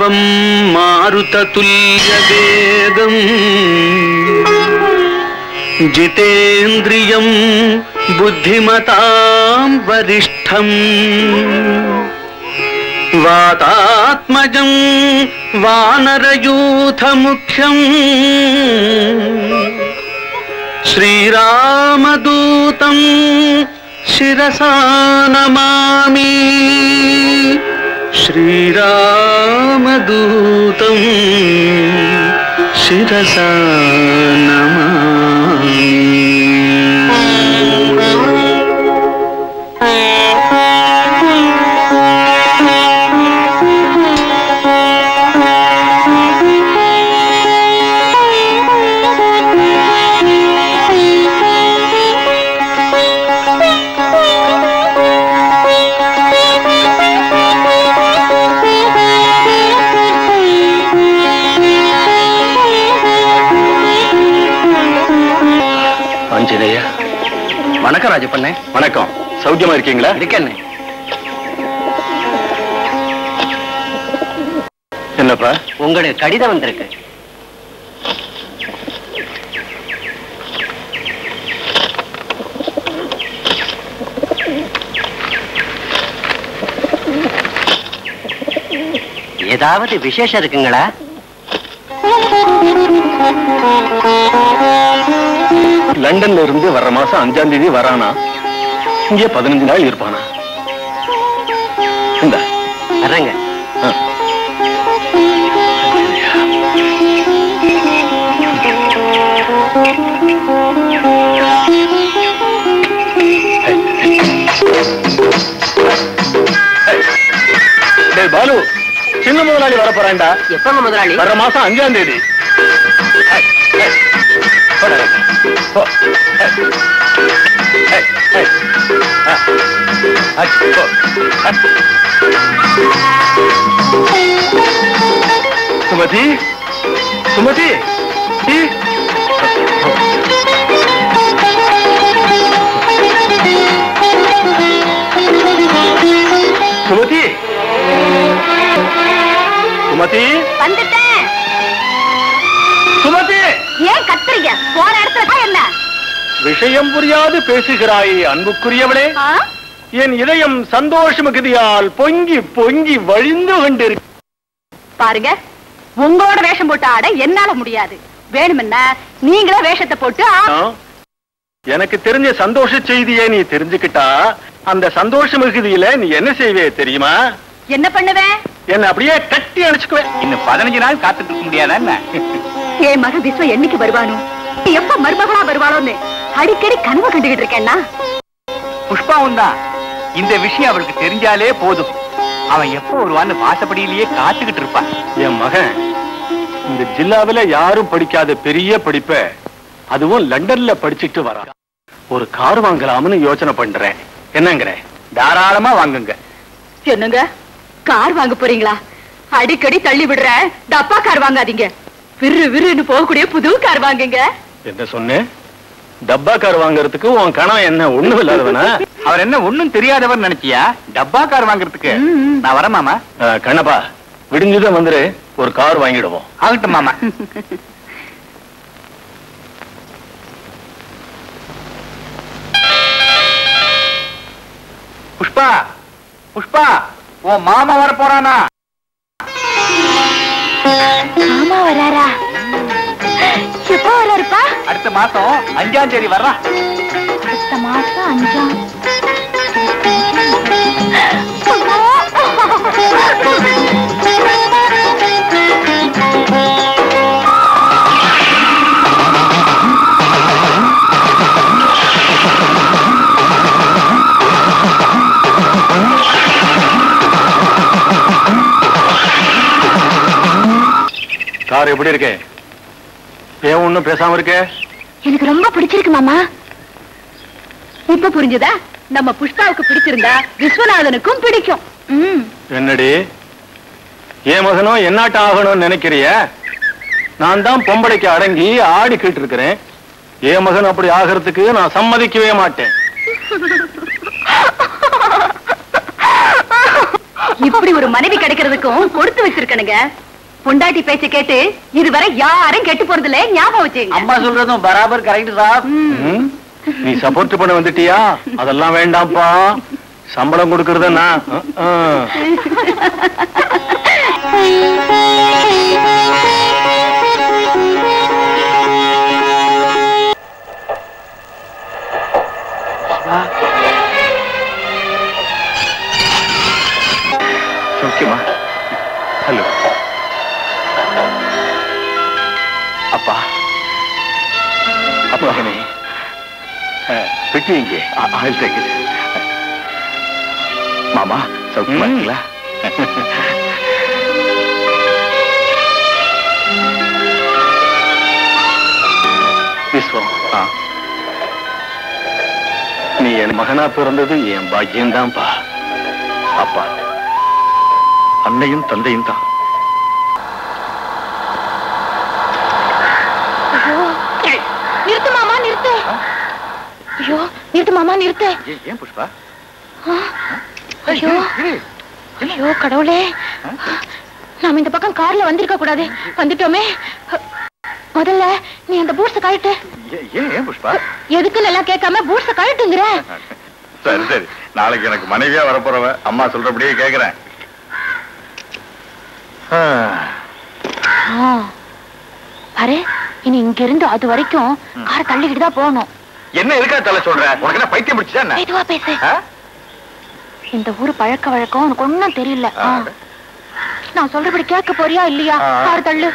मारुततुल्यवेदम् जितेन्द्रियं बुद्धिमतां वरिष्ठम् वातात्मजं वानरयूथमुख्यम् श्रीरामदूतं शिरसा शिरसानमामी श्री राम श्रीरामदूतं शिरसा नमामि। வணக்கம் ராஜப்பண்ணே வணக்கம். சௌக்கியமா இருக்கீங்களா? இருக்கேண்ணே என்னப்பா? உங்களுக்கு கடிதம் வந்திருக்கு. ஏதாவது விசேஷம் இருக்குங்களா? லண்டன்ல இருந்து வர்ற மாசம் அஞ்சாம் தேதி வரானா? இங்கே பதினஞ்சு நாள் இருப்பானா? இந்த. வர்றேங்க. பாலு சின்ன முதலாளி வர போறான்டா எப்பங்க முதலாளி? வர்ற மாசம் அஞ்சாம் தேதி. சுமதி? சுமதி. சுமதி? சுமதி? வந்துட்டேன். சுமதி! ஏன் கத்துறீங்க? போற இடத்துல என்ன? விஷயம் புரியாது பேசுகிறாயே அன்புக்குரியவளே? என் இதயம் சந்தோஷ மிகுதியால் பொங்கி பொங்கி வழிந்து கொண்டிருக்கு பாருங்க உங்களோட வேஷம் போட்டு ஆட என்னால முடியாது. வேணுமென்னா நீங்களே வேஷத்தை போட்டு எனக்கு தெரிஞ்ச சந்தோஷ செய்தியை நீ தெரிஞ்சுக்கிட்டா அந்த சந்தோஷ மிகுதியில நீ என்ன செய்வே தெரியுமா? என்ன பண்ணுவேன் என்ன அப்படியே கட்டி அணைச்சுக்குவேன் இன்னும் பதினஞ்சு நாள் காத்துட்டு இருக்க முடியாதா என்ன? என் மகன் விஸ்வம் என்னைக்கு வருவானோ? எப்ப மருமகளா வருவாளோன்னு அடிக்கடி கனவு கண்டுகிட்டு இருக்கேன்னா? புஷ்பாவும் தான் இந்த விஷயம் அவளுக்கு தெரிஞ்சாலே போதும். அவன் எப்போ வருவான்னு வாசப்படியிலேயே காத்துக்கிட்டு இருப்பான். என் மகன் இந்த ஜில்லாவில யாரும் படிக்காத பெரிய படிப்ப அதுவும் லண்டன்ல படிச்சுட்டு வரான். ஒரு கார் வாங்கலாம்னு யோசனை பண்றேன். என்னங்கிற? தாராளமா வாங்குங்க. என்னங்க? கார் வாங்க போறீங்களா? அடிக்கடி தள்ளி விடுற டப்பா கார் வாங்காதீங்க. விரு விருன்னு போகக்கூடிய புது கார் வாங்குங்க. என்ன சொன்னேன் டப்பா கார் வாங்குறதுக்கு உன் கணவன் என்ன ஒண்ணும் இல்லாதவனா? அவர் என்ன ஒண்ணும் தெரியாதவர் நினைச்சியா? டப்பா கார் வாங்குறதுக்கு. நான் வரேன் மாமா. கண்ணப்பா விடிஞ்சதும் வந்துரு ஒரு கார் வாங்கிடுவோம். ஆகட்டும் மாமா. புஷ்பா புஷ்பா உன் மாமா வர போறானா மாமா வராரா? எப்போ வராருப்பா அடுத்த மாசம் அஞ்சாம் தேதி வர்றான் அடுத்த மாசம் அஞ்சாம் கார் எப்படி இருக்கு? ஏன் ஒண்ணும் பேசாம இருக்க? எனக்கு ரொம்ப பிடிச்சிருக்கு மாமா. இப்ப புரிஞ்சுதா? நம்ம புஷ்பாவுக்கு பிடிச்சிருந்தா விஸ்வநாதனுக்கும் பிடிக்கும். என்னடி? என் மகனும் என்னாட்டம் ஆகணும்னு நினைக்கிறிய? நான் தான் பொம்பளைக்கு அடங்கி ஆடிக்கிட்டு இருக்கிறேன் என் மகன் அப்படி ஆகிறதுக்கு நான் சம்மதிக்கவே மாட்டேன். இப்படி ஒரு மனைவி கிடைக்கிறதுக்கும் கொடுத்து வச்சிருக்கனுங்க பொண்டாட்டி பேச்ச கேட்டு இதுவரை யாரும் கெட்டு போறதில்ல. ஞாபகம் வச்சுங்க அம்மா சொல்றதும் பராபர் கரெக்ட் சார்? நீ சப்போர்ட் பண்ண வந்துட்டியா? அதெல்லாம் வேண்டாம்ப்பா. சம்பளம் கொடுக்கறத நான் ஹலோ. அப்பா. அப்பா மகனே. பெட்டி இங்கே ஆயில் தைக்குது மாமா சௌக்கியமா இருக்கீங்களா? விஸ்வம் நீ என் மகனா பிறந்தது என் பாக்கியம்தான்ப்பா. அப்பா அன்னையும் தந்தையும் தான் நிறுத்து மாமா நிறுத்து ஐயோ நிறுத்து மாமா நிறுத்து. ஏன், புஷ்பா? ஐயோ. ஐயோ கடவுளே. நாம இந்த பக்கம் கார்ல வந்திருக்க கூடாது. வந்துட்டோமே. முதல்ல நீ அந்த பூட்ஸ கழட்டு. ஏன் புஷ்பா? எதுக்குன்னு எல்லாம் கேட்காம பூட்ஸ கழட்டுங்கிற. சரி சரி. நாளைக்கு எனக்கு மனைவியா வரப்போறவ அம்மா சொல்றபடியே கேக்குறேன். பாரு இனி இங்க இருந்து அது வரைக்கும் காரை தள்ளிக்கிட்டு தான் போகணும். என்ன இருக்கா தலை சொல்ற? உனக்கு என்ன பைத்தியம் பிடிச்சா என்ன? மெதுவா பேசு? இந்த ஊரு பழக்க வழக்கம் உனக்கு ஒண்ணும் தெரியல. நான் சொல்றபடி கேட்க போறியா இல்லையா. கார் தள்ளு.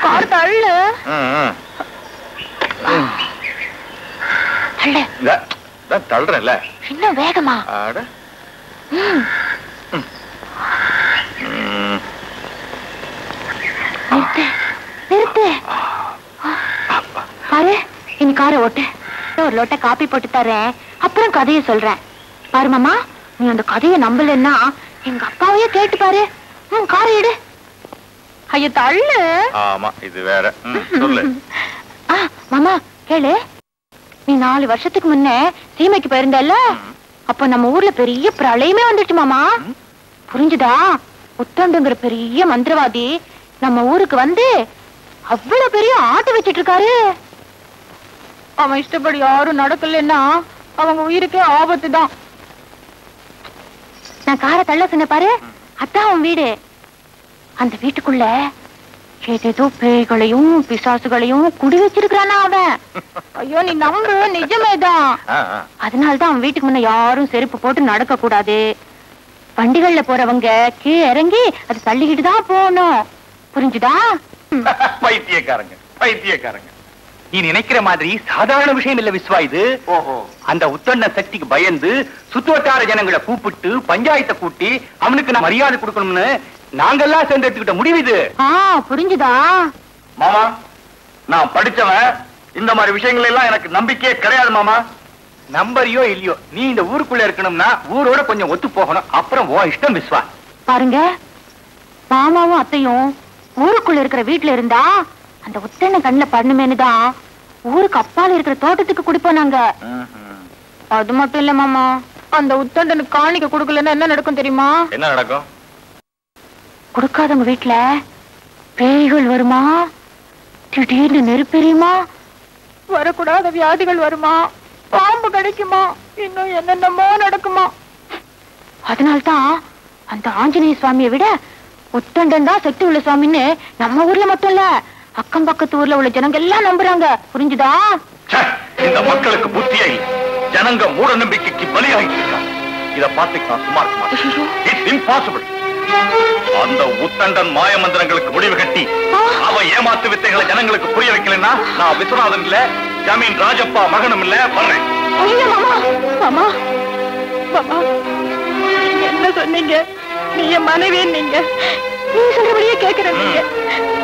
கார் தள்ளு. தள்ளு. தள்ளுறேன்ல. இன்னும் வேகமா. நிறுத்து. நிறுத்து. பாரு இனி காரை ஓட்டு. ஒரு லோட்ட காப்பி போட்டு தரேன் அப்புறம் கதையை சொல்றேன் பாரு மாமா நீ அந்த கதையை நம்பலன்னா எங்க அப்பாவையே கேட்டு பாரு. ம் காரை எடு. ஐயோ தள்ளு. ஆமா இது வேற. சொல்லு. மாமா கேளு. நீ நாலு வருஷத்துக்கு முன்ன சீமைக்கு போயிருந்தல்ல? அப்ப நம்ம ஊர்ல பெரிய பிரளயமே வந்துச்சு மாமா. புரிஞ்சுதா? உத்தண்டுங்கிற பெரிய மந்திரவாதி நம்ம ஊருக்கு வந்து அவ்வளவு பெரிய ஆட்டு வச்சிட்டு இருக்காரு. அவன் இஷ்டப்படி யாரும் நடக்கலன்னா அவங்க உயிருக்கே ஆபத்து தான் நான் காரை தள்ள சொன்ன பாரு. அதான் அவன் வீடு. அந்த வீட்டுக்குள்ள ஏதேதோ பேய்களையும் பிசாசுகளையும் குடி வச்சிருக்கானா அவன். ஐயோ நீ நம்பு. நிஜமேதான். அதனாலதான் அவன் வீட்டுக்கு முன்ன யாரும் செருப்பு போட்டு நடக்க கூடாது வண்டிகள்ல போறவங்க கீழே இறங்கி அது தள்ளிக்கிட்டு தான் போகணும். புரிஞ்சுதா. பைத்தியக்காரங்க. பைத்தியக்காரங்க. நீ நினைக்கிற மாதிரி சாதாரண விஷயம் இல்ல விஸ்வா இது. ஓஹோ. அந்த உத்தண்ட சக்திக்கு பயந்து சுத்துவட்டார ஜனங்களை கூப்பிட்டு பஞ்சாயத்தை கூட்டி அவனுக்கு நான் மரியாதை கொடுக்கணும்னு நாங்கெல்லாம் சேர்ந்து எடுத்துக்கிட்ட முடிவு இது. ஆ புரிஞ்சுதா? மாமா நான் படிச்சவன். இந்த மாதிரி விஷயங்கள் எல்லாம் எனக்கு நம்பிக்கையே கிடையாது மாமா. நம்பரையோ இல்லையோ நீ இந்த ஊருக்குள்ள இருக்கணும்னா ஊரோட கொஞ்சம் ஒத்து போகணும். அப்புறம் ஓ இஷ்டம் விஸ்வா. பாருங்க மாமாவும் அத்தையும் ஊருக்குள்ள இருக்கிற வீட்டுல இருந்தா அந்த உத்தண்ண கண்ணுல பண்ணுமேனு தான் ஊருக்கு அப்பால இருக்கிற தோட்டத்துக்கு குடிப்போம் நாங்க. அது மட்டும் இல்ல மாமா. அந்த உத்தண்டனுக்கு காணிக்க கொடுக்கலன்னா என்ன நடக்கும் தெரியுமா? என்ன நடக்கும்? கொடுக்காதவங்க வீட்டுல பேய்கள் வருமா? திடீர்னு நெருப்பெரியுமா? வரக்கூடாத வியாதிகள் வருமா? பாம்பு கிடைக்குமா? இன்னும் என்னென்னமோ நடக்குமா? அதனால்தான் அந்த ஆஞ்சநேய சுவாமியை விட உத்தண்டன் தான் சக்தி உள்ள சுவாமின்னு நம்ம ஊர்ல மட்டும் இல்ல. அக்கம் பக்கத்து ஊர்ல உள்ள ஜனங்க எல்லாம் நம்புறாங்க. புரிஞ்சுதா? இந்த மக்களுக்கு புத்தியே இல்லை. ஜனங்க மூட நம்பிக்கைக்கு இருக்காங்க இத பார்த்து நான் இட்ஸ் இம்பாசிபிள் அந்த உத்தண்டன் மாய மந்திரங்களுக்கு முடிவு கட்டி அவன் ஏமாத்து வித்தைகளை ஜனங்களுக்கு புரிய வைக்கலன்னா நான் விஸ்வநாதன் இல்ல ஜமீன் ராஜப்பா மகனும் இல்ல வர்றேன். என்ன சொன்னீங்க? நீங்க மனைவி நீங்க. நீங்க சொல்றபடியே நீங்க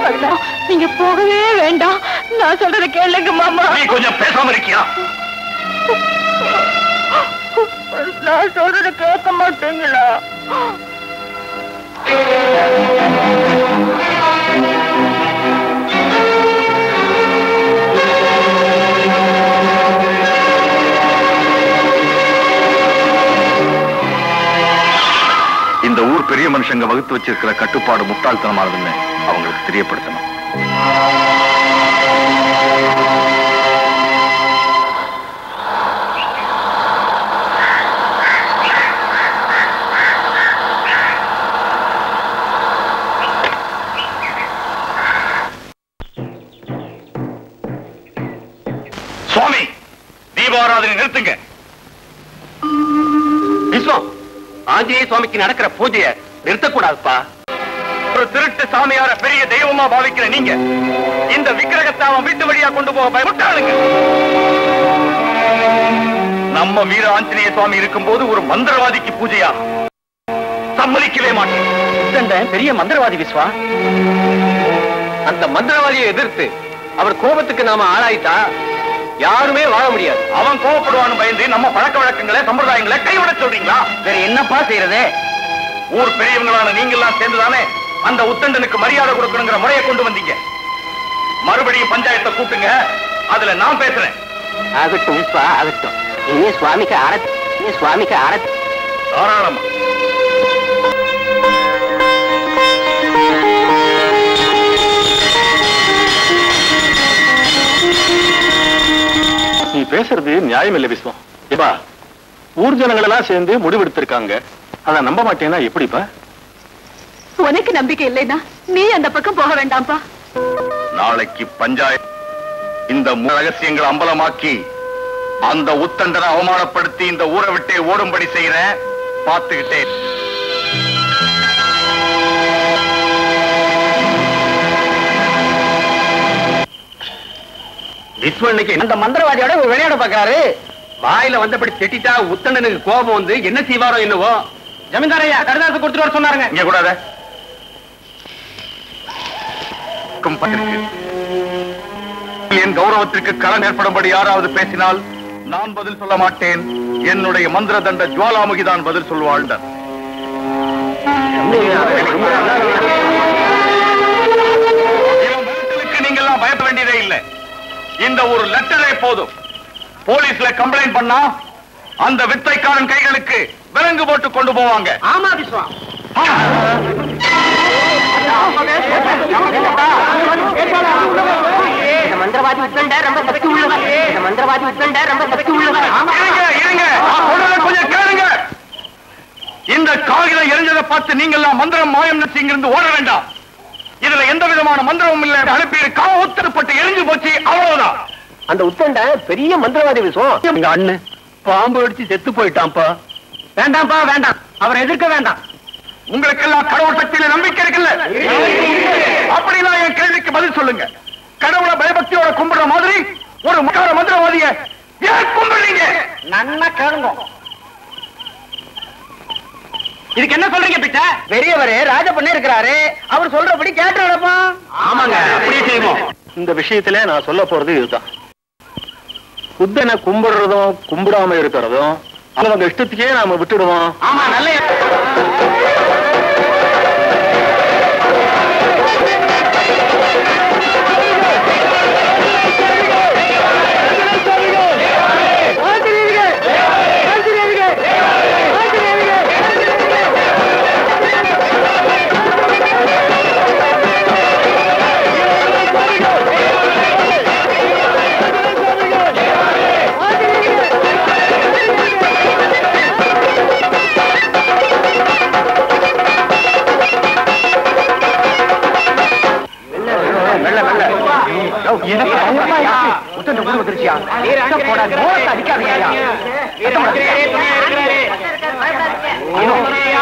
அதான் நீங்க போகவே வேண்டாம். நான் சொல்றத கேளுங்க மாமா. நீ கொஞ்சம் பேசாம இருக்கியா? நான் சொல்றத கேட்க மாட்டீங்களா? மனுஷங்க வகுத்து வச்சிருக்கிற கட்டுப்பாடு முட்டாள்தனமானதுன்னு அவங்களுக்கு தெரியப்படுத்தணும். சுவாமி தீபாராதனை நிறுத்துங்க. விஸ்வம் ஆஞ்சநேய சுவாமிக்கு நடக்கிற பூஜையை நிறுத்தக்கூடாதுப்பா. ஒரு திருட்டு சாமியார பெரிய தெய்வமா பாவிக்கிற நீங்க இந்த விக்கிரகத்தை அவன் வீட்டு வழியா கொண்டு போக பயமுட்டாளுங்க நம்ம வீர ஆஞ்சநேய சுவாமி இருக்கும்போது ஒரு மந்திரவாதிக்கு பூஜையா? சம்மதிக்கவே மாட்டேன். பெரிய மந்திரவாதி விஸ்வா. அந்த மந்திரவாதியை எதிர்த்து அவர் கோபத்துக்கு நாம ஆளாயிட்டா யாருமே வாழ முடியாது. அவன் கோவப்படுவான்னு பயந்து நம்ம பழக்க வழக்கங்களை சம்பிரதாயங்களை கைவிட சொல்றீங்களா? வேற என்னப்பா செய்யறது? ஊர் பெரியவங்களான நீங்கெல்லாம் சேர்ந்துதானே அந்த உத்தண்டனுக்கு மரியாதை கொடுக்கணுங்கிற முறையை கொண்டு வந்தீங்க. மறுபடியும் பஞ்சாயத்தை கூட்டுங்க அதுல நான் பேசுறேன். ஆகட்டும் விஸ்வா நீ சுவாமிக்கு ஆரத் நீ சுவாமிக்கு ஆரத் தாராளமா. நீ பேசுறது நியாயம் இல்லை விஸ்வம். ஏபா ஊர் ஜனங்கள் எல்லாம் சேர்ந்து முடிவெடுத்திருக்காங்க. அத நம்ப மாட்டேன்னா எப்படிப்பா உனக்கு நம்பிக்கை இல்லைன்னா நீ அந்த பக்கம் போக வேண்டாம்ப்பா. நாளைக்கு பஞ்சாயத்து இந்த ரகசியங்களை அம்பலமாக்கி அந்த உத்தண்டனை அவமானப்படுத்தி இந்த ஊரை விட்டே ஓடும்படி செய்யறேன் பார்த்துக்கிட்டே இரு. விஸ்வன்னைக்கு அந்த மந்திரவாதியோட ஒரு விளையாட பாக்குறாரு வாயில வந்தபடி திட்டிட்டா உத்தண்டனுக்கு கோபம் வந்து என்ன செய்வாரோ என்னவோ. ஜமீன்தாரையா கடுதாசு கொடுத்துட்டு வர சொன்னாருங்க. இங்க கூடாத. என் கௌரவத்திற்கு களம் ஏற்படும்படி யாராவது பேசினால் நான் பதில் சொல்ல மாட்டேன். என்னுடைய மந்திர தண்ட ஜுவாலாமுகி தான் பதில் மிரட்டலுக்கு நீங்கெல்லாம் பயப்பட வேண்டியதே இல்லை. இந்த ஒரு லெட்டரே போதும். போலீஸ்ல கம்ப்ளைண்ட் பண்ணா அந்த வித்தைக்காரன் கைகளுக்கு விலங்கு போட்டு கொண்டு போவாங்க. ஆமா விஸ்வா. இந்த மந்திரவாதி உத்தண்ட ரொம்ப சக்தி உள்ளவர். மந்திரவாதி ரொம்ப சக்தி உள்ளவர். கொஞ்சம் கேளுங்க. இந்த காகிதம் எரிஞ்சதை பார்த்து நீங்க எல்லாம் மந்திரம் மாயம் நினைச்சு இங்கிருந்து ஓட வேண்டாம். இதுல எந்த விதமான மந்திரமும் இல்லை. அனுப்பி காவ உத்தரப்பட்டு எரிஞ்சு போச்சு. அவ்வளவுதான். அந்த உத்தண்ட பெரிய மந்திரவாதி விஸ்வம் எங்க அண்ணன் பாம்பு அடிச்சு செத்து போயிட்டான்ப்பா. வேண்டாம்ப்பா வேண்டாம். அவரை எதிர்க்க வேண்டாம். உங்களுக்கு எல்லாம் கடவுள் சக்தியில நம்பிக்கை இருக்குல்ல? அப்படின்னா என் கேள்விக்கு பதில் சொல்லுங்க. கடவுளை பயபக்தியோட கும்பிடுற மாதிரி ஒரு முக்கார மந்திரவாதிய ஏன் கும்பிடுறீங்க? நன்னா கேளுங்க. இதுக்கு என்ன சொல்றீங்க பிச்சை? பெரியவரே ராஜ பண்ண இருக்கிறாரு. அவர் சொல்றபடி கேட்டு நடப்போம் ஆமாங்க அப்படியே செய்வோம். இந்த விஷயத்துல நான் சொல்ல போறது இதுதான். புத்தனை கும்பிடுறதும் கும்பிடாம இருக்கிறதும் அவங்க இஷ்டத்துக்கே நாம விட்டுடுவோம். ஆமா நல்ல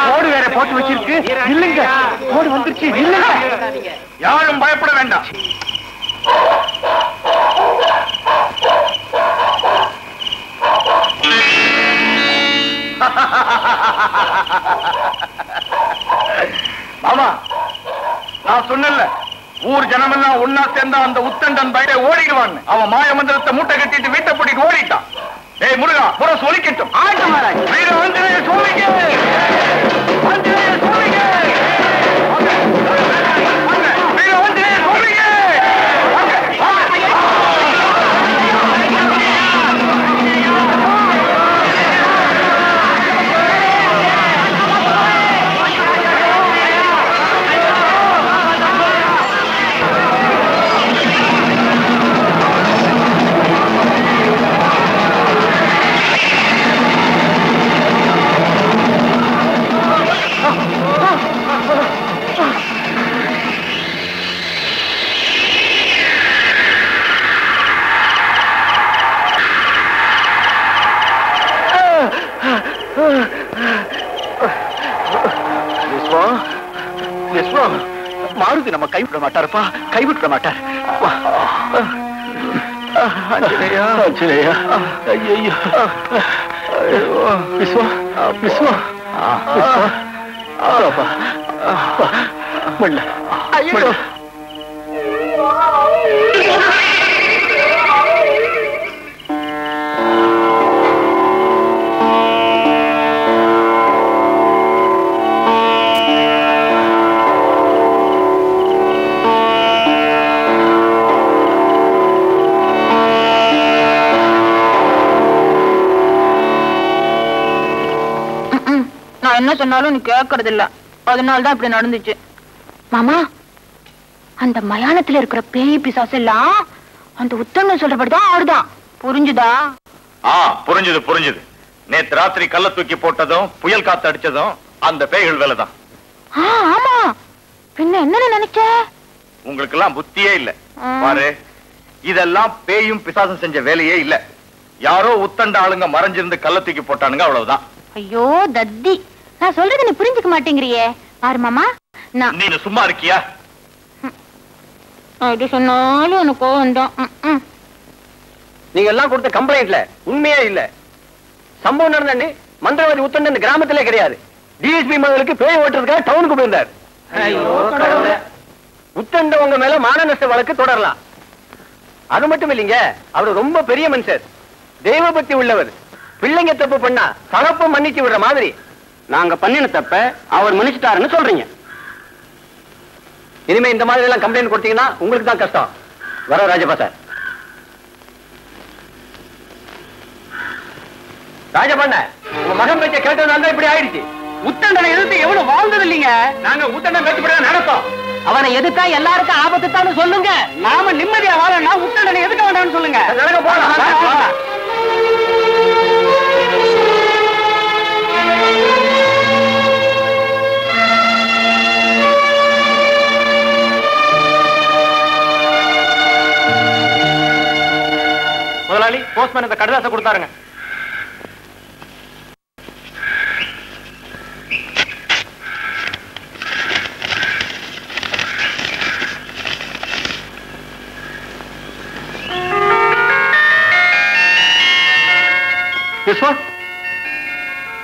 போடு வேற போட்டு வச்சிருக்கு. இல்லைங்க. போடு வந்துருச்சு. இல்லைங்க. யாரும் பயப்பட வேண்டாம். மாமா நான் சொன்னேன்ல. ஊர் ஜனமெல்லாம் ஒன்னா சேர்ந்தா அந்த உத்தண்டன் பயிரை ஓடிடுவான். அவன் மாய மந்திரத்தை மூட்டை கட்டிட்டு வீட்டை பூட்டிட்டு ஓடிட்டான். ஏய் முருகா புற சொலிக்கட்டும் வீர ஆஞ்சநேய சுவாமிக்கு! மாருதி நம்ம கைவிட மாட்டாருப்பா. கைவிட மாட்டார். வா. ஆஞ்சநேயா. ஆஞ்சநேயா. ஐயோ. விஸ்வம் விஸ்வம் அப்பா. முள்ள ஐயோ நான் என்ன சொன்னாலும் நீ கேட்கறது இல்ல அதனால தான் இப்படி நடந்துச்சு. மாமா அந்த மயானத்துல இருக்கிற பேய் பிசாசு எல்லாம் அந்த உத்தமன் சொல்றபடிதான் ஆடுதான் புரிஞ்சுதா? ஆ புரிஞ்சுது புரிஞ்சுது. நேத்து ராத்திரி கல்ல தூக்கி போட்டதும் புயல் காத்து அடிச்சதும் அந்த பேய்கள் வேலைதான். ஆ, ஆமா. பின்ன என்ன நினைச்ச? உங்களுக்கு எல்லாம் புத்தியே இல்ல. பாரு இதெல்லாம் பேயும் பிசாசும் செஞ்ச வேலையே இல்ல. யாரோ உத்தண்ட ஆளுங்க மறைஞ்சிருந்து கல்ல தூக்கி போட்டானுங்க அவ்வளவுதான். ஐயோ தத்தி. நான் சொல்றது நீ புரிஞ்சுக்க மாட்டேங்கிறியே. பாரு மாமா நான் நீ சும்மா இருக்கியா? எது சொன்னாலும் எனக்கு கோவம். நீங்க எல்லாம் கொடுத்த கம்ப்ளைண்ட்ல உண்மையே இல்ல. சம்பவம் நடந்தாண்டி மந்திரவாதி உத்தண்ட இந்த கிராமத்திலே கிடையாது. டிஎஸ்பி மகளுக்கு பேய் ஓட்டுறதுக்காக டவுனுக்கு போயிருந்தார். உத்தண்ட உங்க மேல மான நஷ்ட வழக்கு தொடரலாம். அது மட்டும் இல்லைங்க அவர் ரொம்ப பெரிய மனுஷர். தெய்வ பக்தி உள்ளவர். பிள்ளைங்க தப்பு பண்ணா தகப்ப மன்னிச்சு விடுற மாதிரி. நாங்க பண்ணின தப்ப அவர் மன்னிச்சுட்டாருன்னு சொல்றீங்க. இனிமே இந்த மாதிரி எல்லாம் கம்ப்ளைண்ட் கொடுத்தீங்கன்னா உங்களுக்கு தான் கஷ்டம். வர ராஜபா சார் ராஜபண்ண உங்க மகன் பேச்ச கேட்டதுனால தான் இப்படி ஆயிடுச்சு. உத்தண்டனை எதிர்த்து எவ்வளவு வாழ்ந்தது இல்லைங்க. நாங்க உத்தண்டன் பேச்சு நடத்தோம். அவனை எதுக்கா எல்லாருக்கும் ஆபத்து தான் சொல்லுங்க? நாம நிம்மதியா வாழணும் உத்தண்டனை எதுக்க வேண்டாம்னு சொல்லுங்க. நடக்க போலாம். முதலாளி போஸ்ட்மேன் இந்த கடிதாசை கொடுத்தாருங்க.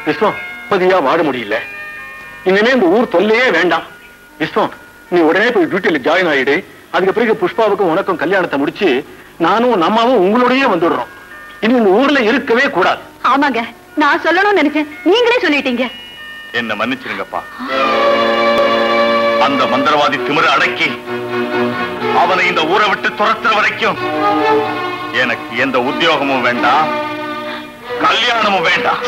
விஸ்வா பதியா வாட முடியல. இனிமே இந்த ஊர் தொல்லையே வேண்டாம். விஸ்வம் நீ உடனே போய் டியூட்டில ஜாயின் ஆயிடு. அதுக்கு பிறகு புஷ்பாவுக்கும் உனக்கும் கல்யாணத்தை முடிச்சு நானும் அம்மாவும் உங்களோடயே வந்துடுறோம். இனி இந்த ஊர்ல இருக்கவே கூடாது. ஆமாங்க. நான் சொல்லணும்னு நினைச்சேன். நீங்களே சொல்லிட்டீங்க. என்ன மன்னிச்சிருங்கப்பா. அந்த மந்திரவாதி திமிர அடக்கி அவனை இந்த ஊரை விட்டு துரத்துற வரைக்கும் எனக்கு எந்த உத்தியோகமும் வேண்டாம் கல்யாணமும் வேண்டாம்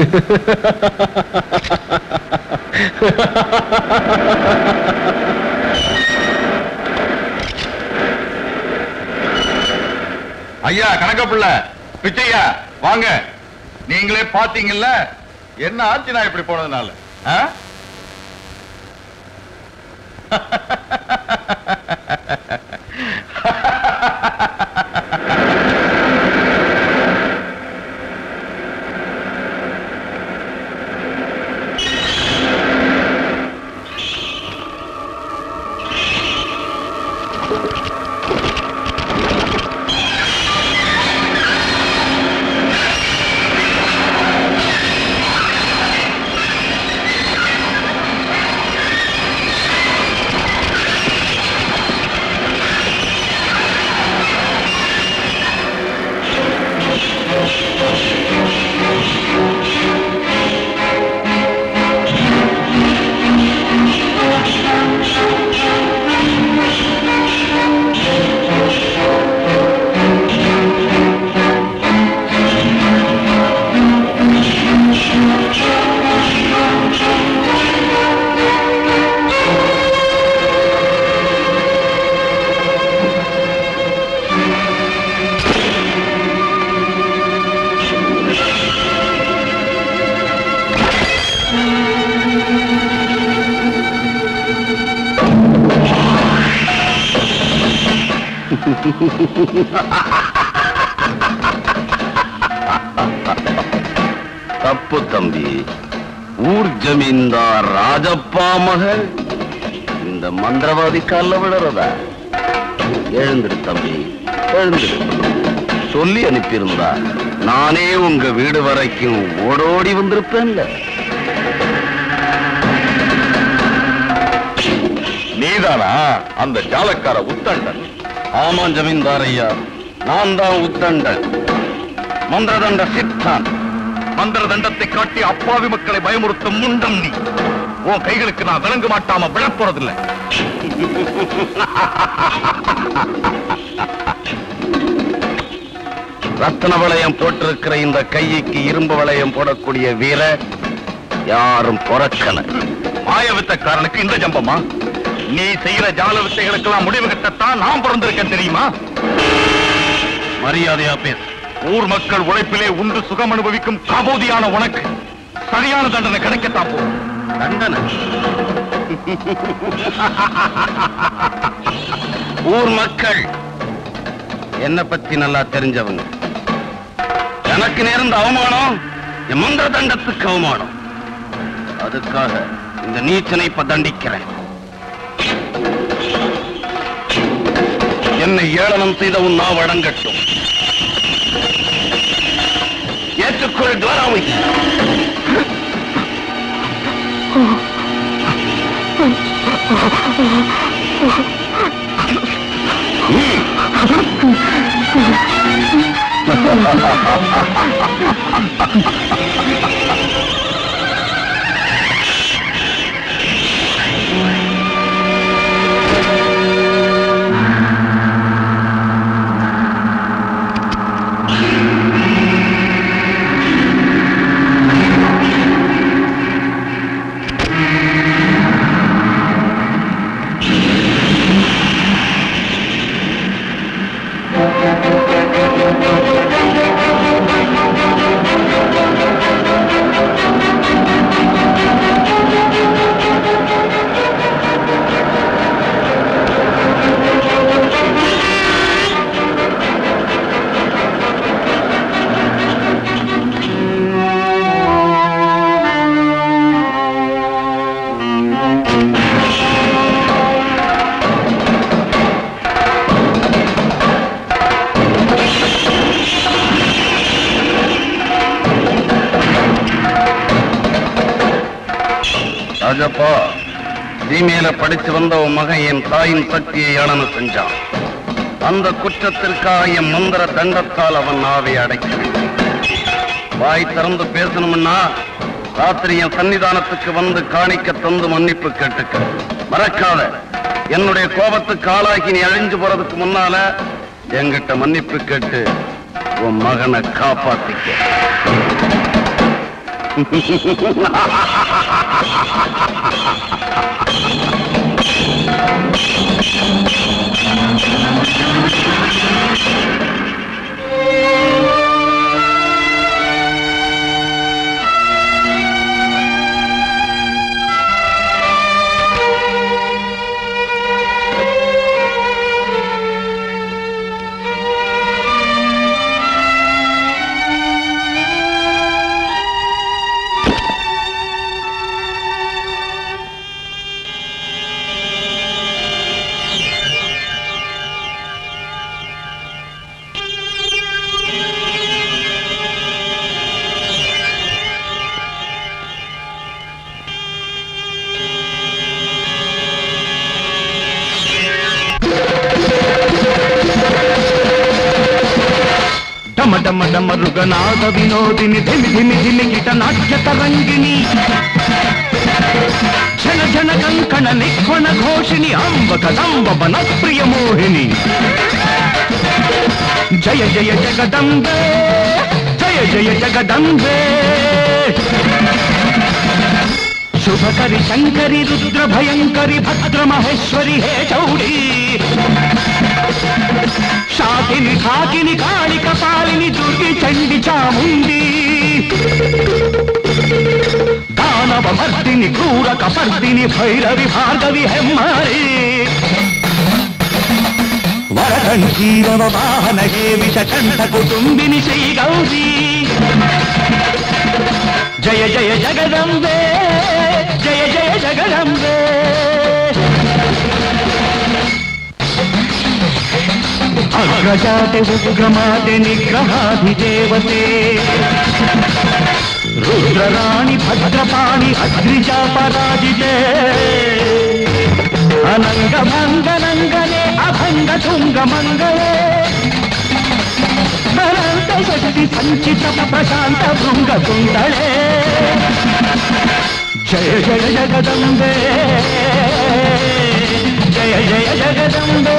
ஐயா கணக்க விஸ்வா ஐயா கணக்கப்புள்ள பிச்சையா வாங்க. நீங்களே பாத்தீங்கல்ல என்ன ஆச்சு நான் இப்படி போனதுனால? ஆ? ஆமா ஜமீன்தார் ஐயா நான் தான் உத்தண்டன். மந்திரதண்ட சித்தான். மந்திர தண்டத்தை காட்டி அப்பாவி மக்களை பயமுறுத்தும் முண்டம் நீ. உன் கைகளுக்கு நான் விளங்க மாட்டாம விழப்போறதில்லை. ரத்தன வளையம் போட்டிருக்கிற இந்த கைக்கு இரும்பு வளையம் போடக்கூடிய வீர யாரும் பொறக்கல. மாய வித்தக்காரனுக்கு இந்த ஜம்பமா? நீ செய்யற ஜால வித்தைகளுக்கெல்லாம் முடிவு கட்டத்தான் நான் பிறந்திருக்கேன் தெரியுமா? மரியாதையா பேசு. ஊர் மக்கள் உழைப்பிலே உண்டு சுகம் அனுபவிக்கும் காபோதியான உனக்கு. சரியான தண்டனை கிடைக்கத்தான் போகும் தண்டனை? ஊர் மக்கள். என்ன பத்தி நல்லா தெரிஞ்சவங்க. எனக்கு நேர்ந்த அவமானம் என் மந்திர தண்டத்துக்கு அவமானம். அதுக்காக இந்த நீச்சனை இப்ப தண்டிக்கிறேன். என்னை ஏளனம் செய்த உன் நான் வழங்கட்டும் ஏற்றுக்கொள் துவாராமை அப்பா சீமையில படிச்சு வந்த உன் மகன் என் தாயின் சக்தியை ஏளனம் செஞ்சான். அந்த குற்றத்திற்காக என் மந்திர தண்டத்தால் அவன் நாவை அடைக்க வாய் திறந்து பேசணும்னா ராத்திரி என் சன்னிதானத்துக்கு வந்து காணிக்க தந்து மன்னிப்பு கேட்டுக்க. மறக்காத. என்னுடைய கோபத்துக்கு ஆளாகி நீ அழிஞ்சு போறதுக்கு முன்னால என்கிட்ட மன்னிப்பு கேட்டு உன் மகனை காப்பாத்திக்க. Thank you. వినోద వినోదిని ధిమి ధిమి ధిమికిట నాట్య తరంగిణి. క్షణ జన కంకణ నిక్వణ ఘోషిణి అంబ కదంబ బన ప్రియ మోహిని. జయ జయ జగదంబే జయ జయ జగదంబే. శుభకరి శంకరి రుద్ర భయంకరి భద్ర మహేశ్వరి హే చౌడి. శాకిని కాకిని కాళి కపాలిని దుర్గి చండి చాముండి. దానవ మర్దిని క్రూర కపర్దిని భైరవి భార్గవి హెమ్మరి. వరకంఠీరవ వాహన హే విషకంఠ కుటుంబిని శ్రీ గౌరీ. జయ జయ జగదంబే. జయ జయ జగదంబే. అగ్రజాతి ఉగ్రమాతి నిగ్రహాధిదేవతే. రుద్రరాణి భద్రపాణి అగ్రిజాపరాజితే అనంగ మంగనంగనే అభంగ తుంగ మంగళే జగతి సంచిత ప్రశాంత భృంగ కుండలే జయ జయ జగదంబే జయ జయ జగదంబే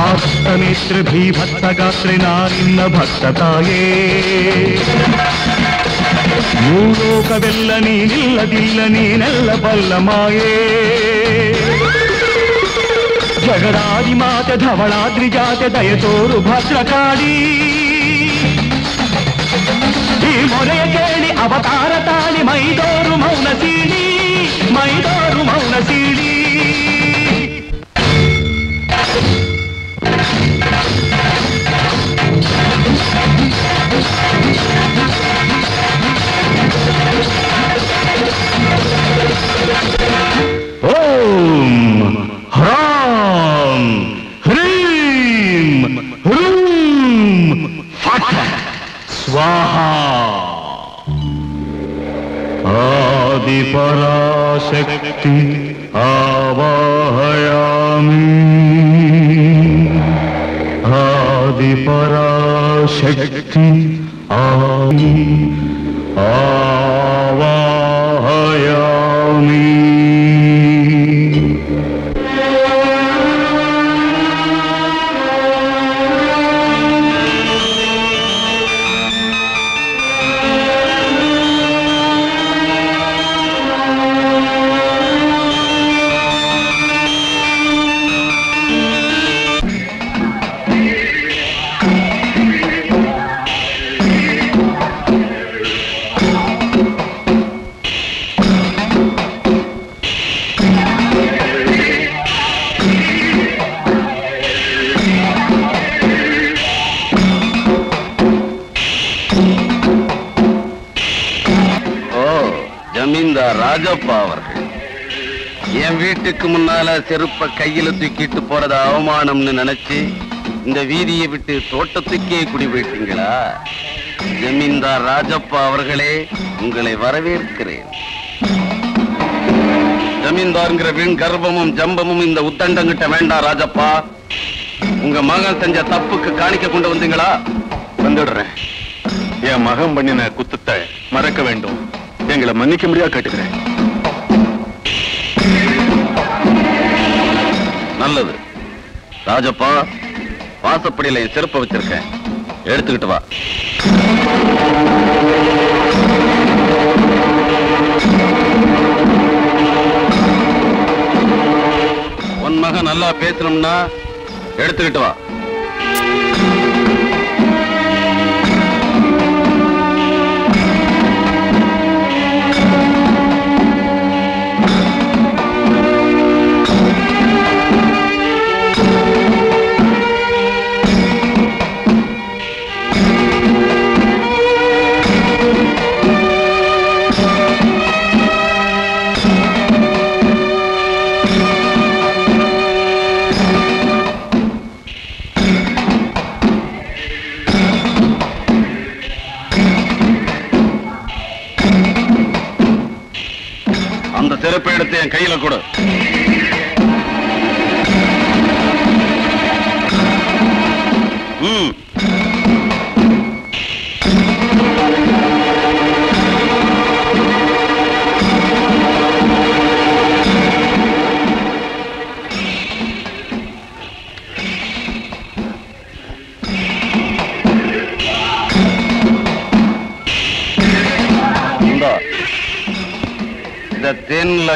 ఆప్తనేత్రభీ భక్త గాత్రి నారిన్న భక్తతాయే. మూలోకవెల్ల నీ నిల్ల దిల్ల నీ నెల్ల పల్లమాయే జగడాది మాత ధవళాద్రి జాత దయతోరు భద్రకాళి. ఈ మొరయ కేಳಿ అవతార తాళి మైదోరు మౌన సీడి మైదోరు మౌన సీడి ఓం शक्ति கையில தூக்கிட்டு போறது அவமானம்னு நினைச்சு இந்த வீதியை விட்டு தோட்டத்துக்கே குடி போயிட்டீங்களா ஜமீன்தார் ராஜப்பா அவர்களே உங்களை வரவேற்கிறேன். ஜமீன்தார்ங்கிற வீண் கர்ப்பமும் ஜம்பமும் இந்த உத்தண்டங்கிட்ட வேண்டாம் ராஜப்பா. உங்க மகன் செஞ்ச தப்புக்கு காணிக்க கொண்டு வந்தீங்களா? வந்துடுறேன். என் மகன் பண்ணின குத்தத்தை மறக்க வேண்டும். எங்களை மன்னிக்க முடியா கேட்டுக்கிறேன். நல்லது. ராஜப்பா வாசப்படியில என் செருப்பை வச்சிருக்கேன். எடுத்துக்கிட்டு வா. உன் மகன் நல்லா பேசணும்னா எடுத்துக்கிட்டு வா.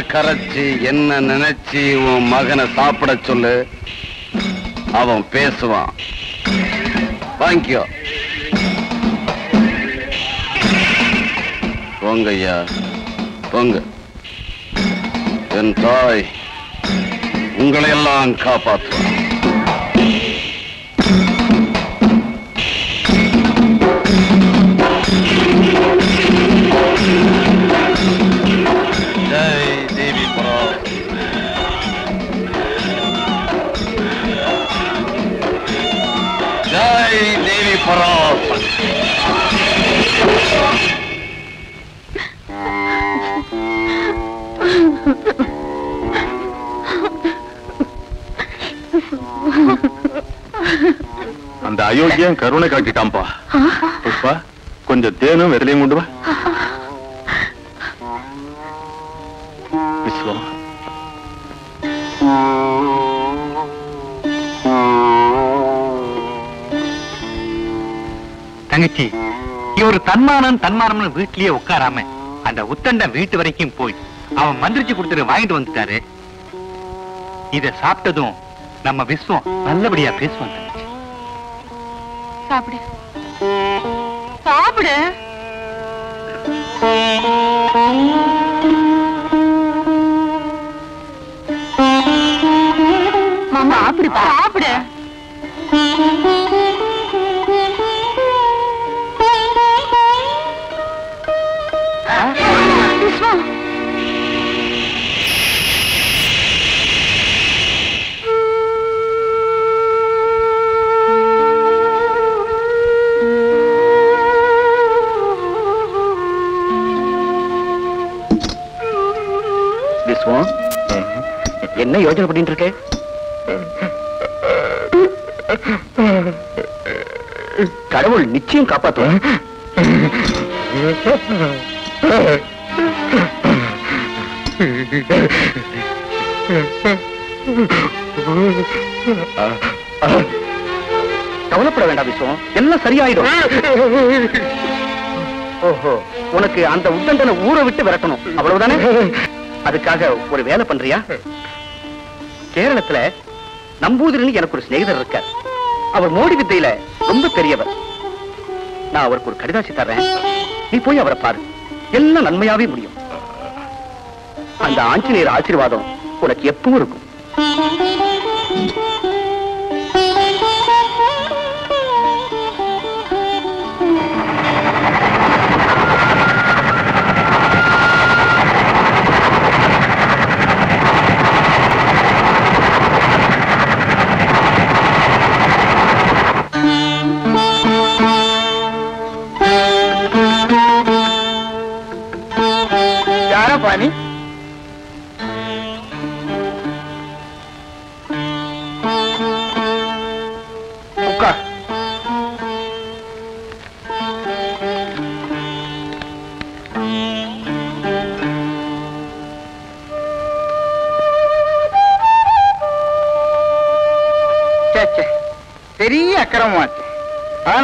கரைச்சி என்ன நினைச்சு உன் மகனை சாப்பிட சொல்லு. அவன் பேசுவான். வாங்கிக்கோ. போங்க ஐயா போங்க. என் தாய் உங்களை எல்லாம் காப்பாற்றுவான். அயோக்கியம் கருணை காட்டிட்டான்பா புஷ்பா கொஞ்சம் தேனும் வெதலையும் கொண்டு வா. விஸ்வம் தங்கச்சி இவரு தன்மானம் தன்மானம்னு வீட்லயே உட்காராம அந்த உத்தண்ட வீட்டு வரைக்கும் போய் அவன் மந்திரிச்சு கொடுத்துட்டு வாங்கிட்டு வந்துட்டாரு. இத சாப்பிட்டதும் நம்ம விஸ்வம் நல்லபடியா பேசுவான் சாப்பிடு. சாப்பிடு. மாமா சாப்பிடு நிச்சயம் காப்பாத்தும் கவலைப்பட வேண்டாம் விஸ்வம் எல்லாம் சரியாயிடும். ஓஹோ உனக்கு அந்த உத்தண்டனை ஊரை விட்டு விரட்டணும். அவ்வளவுதானே? அதுக்காக ஒரு வேலை பண்றியா? கேரளத்துல நம்பூதிரின்னு எனக்கு ஒரு சிநேகிதர் இருக்கார். அவர் மோடி வித்தையில ரொம்ப பெரியவர். நான் அவருக்கு ஒரு கடிதாசி தர்றேன். நீ போய் அவரை பாரு. எல்லாம் நன்மையாவே முடியும். அந்த ஆஞ்சநேயர் ஆசீர்வாதம் உனக்கு எப்பவும் இருக்கும்.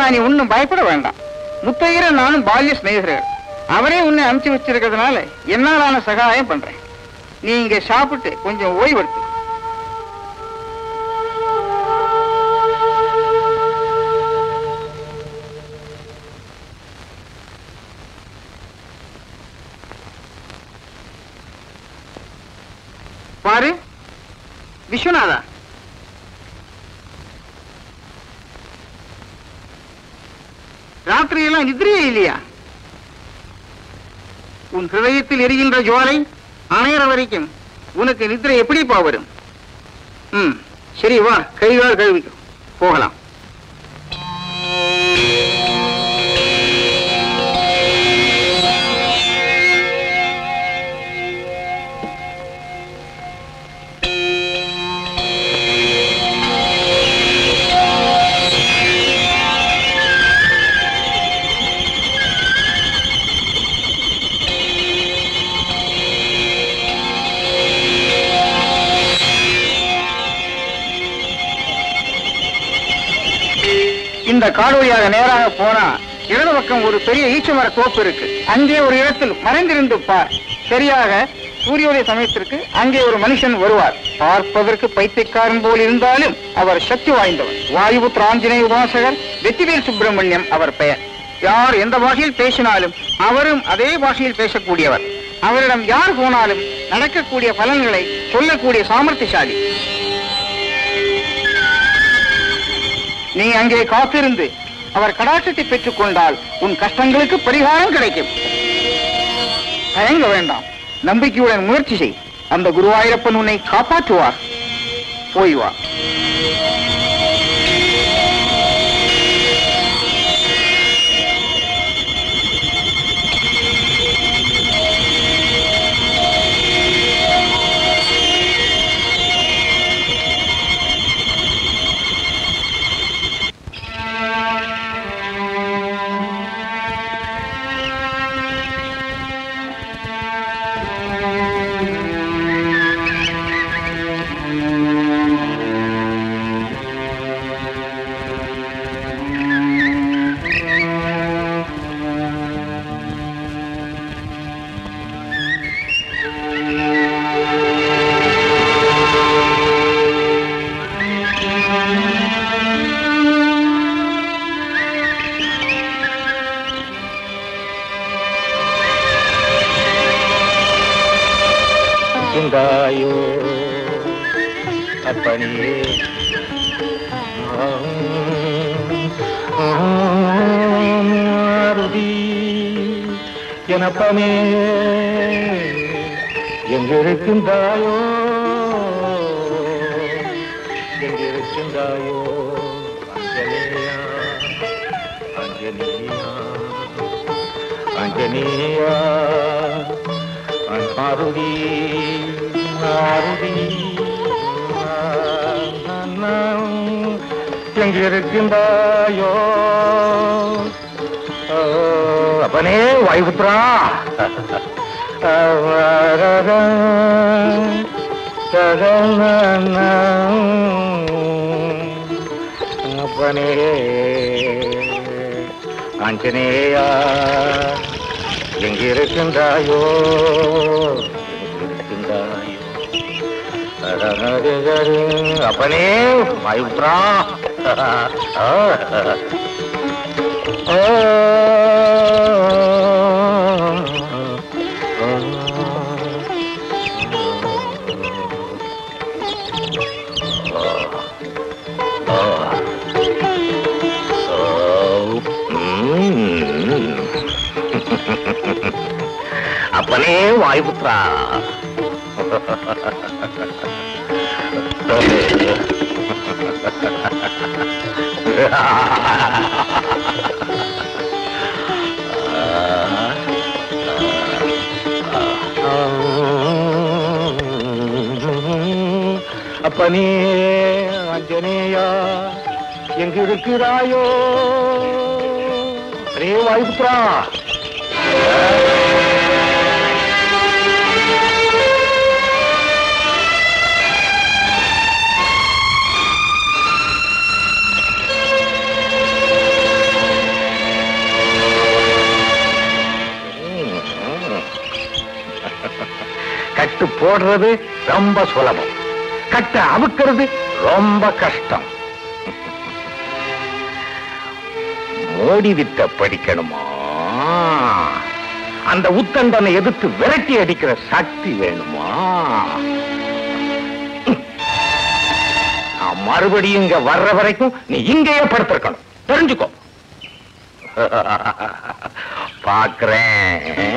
ஆனா நீ ஒன்னும் பயப்பட வேண்டாம். முத்தையர நானும் பால்ய ஸ்நேகிதர்கள் அவரே உன்னை அனுப்பிச்சு வச்சிருக்கிறதுனால என்னாலான சகாயம் பண்றேன். நீ இங்க சாப்பிட்டு கொஞ்சம் ஓய்வெடுத்து. பாரு விஸ்வநாதா. நான் நிதிரையே இல்லையா? உன் ஹிருதயத்தில் எரிகின்ற ஜோலை அணையிற வரைக்கும் உனக்கு நிதிரை எப்படி பாவரும் ம் சரி வா கைகால் கழுவிக்கும் போகலாம். காடு வழியாக நேராக போனா இடது பக்கம் ஒரு பெரிய ஈச்சமர தோப்பு இருக்கு. அங்கே ஒரு இடத்தில் மறைந்திருந்து பார். சரியாக சூரியோதய சமயத்திற்கு அங்கே ஒரு மனுஷன் வருவார். பார்ப்பதற்கு பைத்தியக்காரன் போல் இருந்தாலும் அவர் சக்தி வாய்ந்தவர். வாயுபுத்திர ஆஞ்சநேய உபாசகர் வெற்றிவேல் சுப்பிரமணியம் அவர் பெயர். யார் எந்த பாஷையில் பேசினாலும் அவரும் அதே பாஷையில் பேசக்கூடியவர். அவரிடம் யார் போனாலும் நடக்கக்கூடிய பலன்களை சொல்லக்கூடிய சாமர்த்தியசாலி. நீ அங்கே காத்திருந்து அவர் கடாட்சத்தை பெற்றுக் கொண்டால் உன் கஷ்டங்களுக்கு பரிகாரம் கிடைக்கும். தயங்க வேண்டாம். நம்பிக்கையுடன் முயற்சி செய். அந்த குருவாயூரப்பன் உன்னை காப்பாற்றுவார். போய் வா. ஆஞ்சநேயா எங்கிருக்கின்றாயோ? எங்கிருக்கின்றாயோ? அப்பனே ஓ ஒரே வாயுபுத்ரா அப்பனே அஞ்சனேயா எங்க இருக்கிறாயோ ரே வாயுபுத்ரா கட்டு போடுறது ரொம்ப சுலபம். கட்டு அவுக்கிறது ரொம்ப கஷ்டம். மோடி வித்த படிக்கணுமா? அந்த உத்தண்டனை எதிர்த்து விரட்டி அடிக்கிற சக்தி வேணுமா? நான் மறுபடியும் இங்க வர்ற வரைக்கும் நீ இங்கேயே படுத்திருக்கணும். தெரிஞ்சுக்கோ. பாக்குறேன்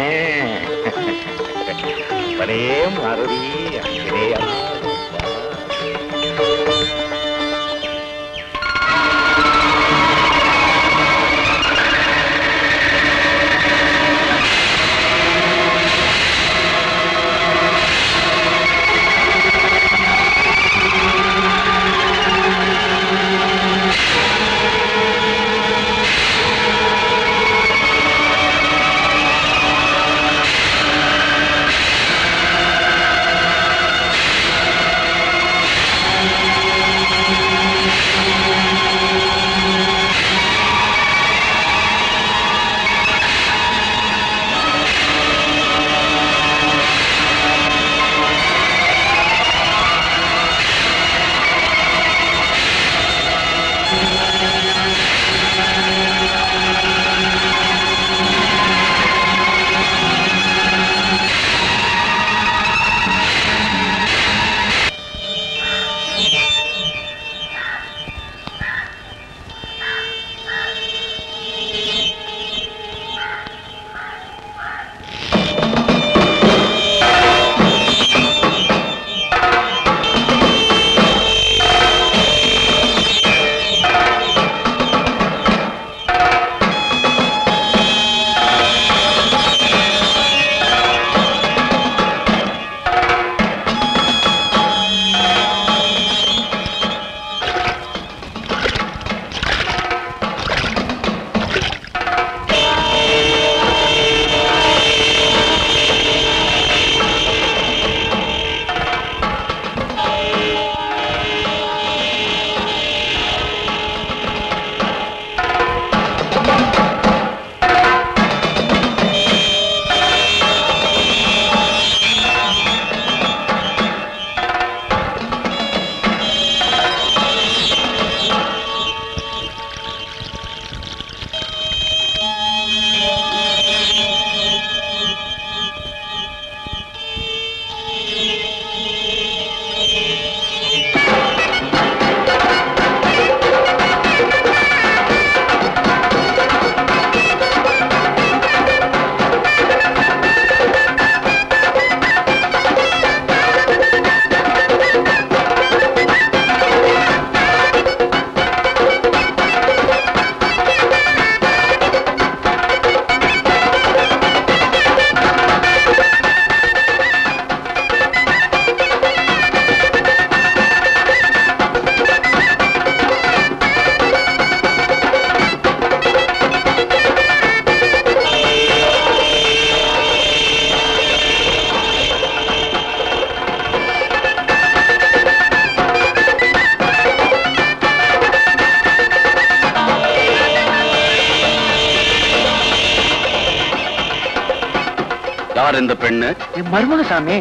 என் மருமக சாமி.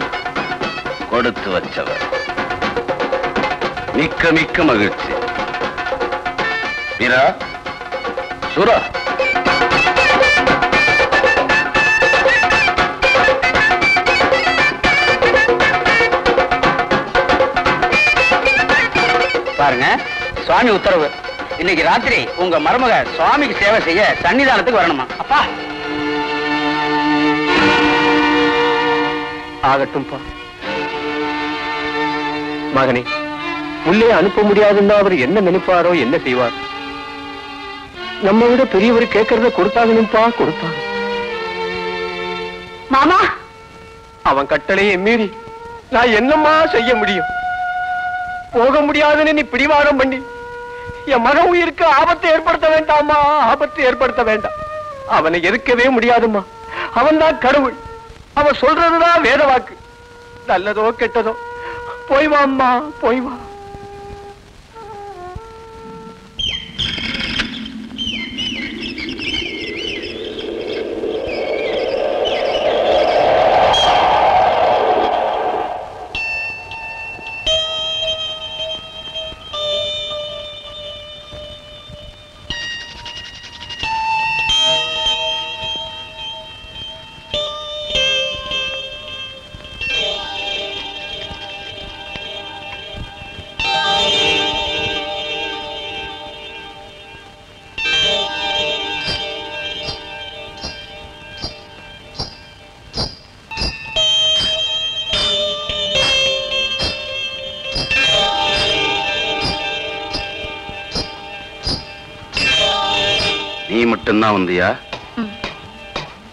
கொடுத்து வச்சவர். மிக்க மிக்க மகிழ்ச்சி. மீரா சுரா. பாருங்க சுவாமி உத்தரவு. இன்னைக்கு ராத்திரி உங்க மருமக சுவாமிக்கு சேவை செய்ய சன்னிதானத்துக்கு வரணுமா? ஆகட்டும்பா. மகனே உள்ளே அனுப்ப முடியாதுன்னா அவர் என்ன நினைப்பாரோ என்ன செய்வார்? நம்ம விட பெரியவர் கேட்கறத கொடுத்தாகணும்பா கொடுத்தாங்க மாமா! அவன் கட்டளையை மீறி நான் என்னம்மா செய்ய முடியும்? போக முடியாதுன்னு நீ பிடிவாதம் பண்ணி என் மகன் உயிருக்கு ஆபத்தை ஏற்படுத்த வேண்டாமா? ஆபத்து ஏற்படுத்த வேண்டாம். அவனை எதிர்க்கவே முடியாதும்மா அவன் தான் கடவுள். அவன் சொல்றதுதான் வேத வாக்கு நல்லதோ கெட்டதோ. போய் வாம்மா போய் வா. மட்டும்தான் வந்தியா?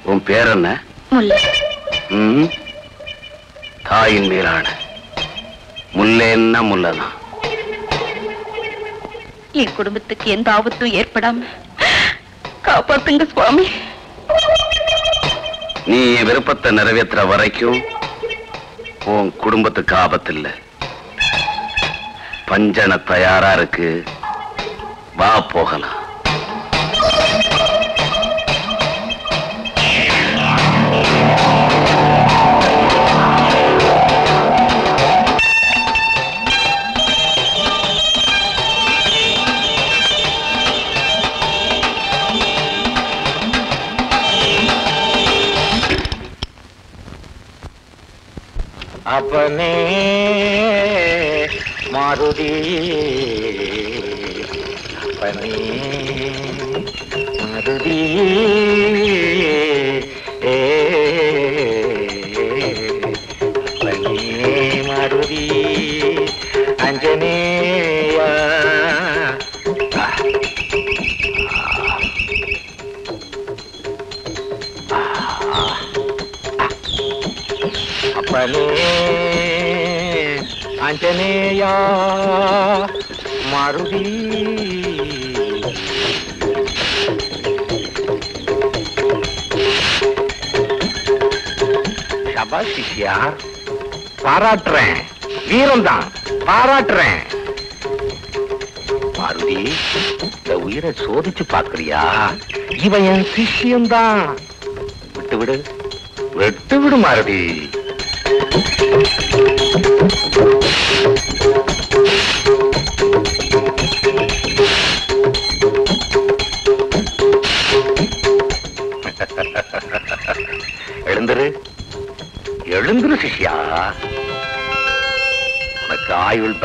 உன் பேர் என்ன? முல்லை? தாயின் மேலான. முல்லேன்னா முல்லதான் என் குடும்பத்துக்கு எந்த ஆபத்தும் ஏற்படாம காப்பாத்துங்க சுவாமி. நீ என் விருப்பத்தை நிறைவேற்றுற வரைக்கும் உன் குடும்பத்துக்கு ஆபத்தில்லை. பஞ்சன தயாரா இருக்கு. வா போகலாம். ดีปนี ஐயா பாராட்டுறேன். வீரம் தான் பாராட்டுறேன். மாருதி இந்த உயிரை சோதிச்சு பாக்குறியா இவன் என் சிஷ்யம்தான். விட்டு விடு. விட்டு விடு மாருதி.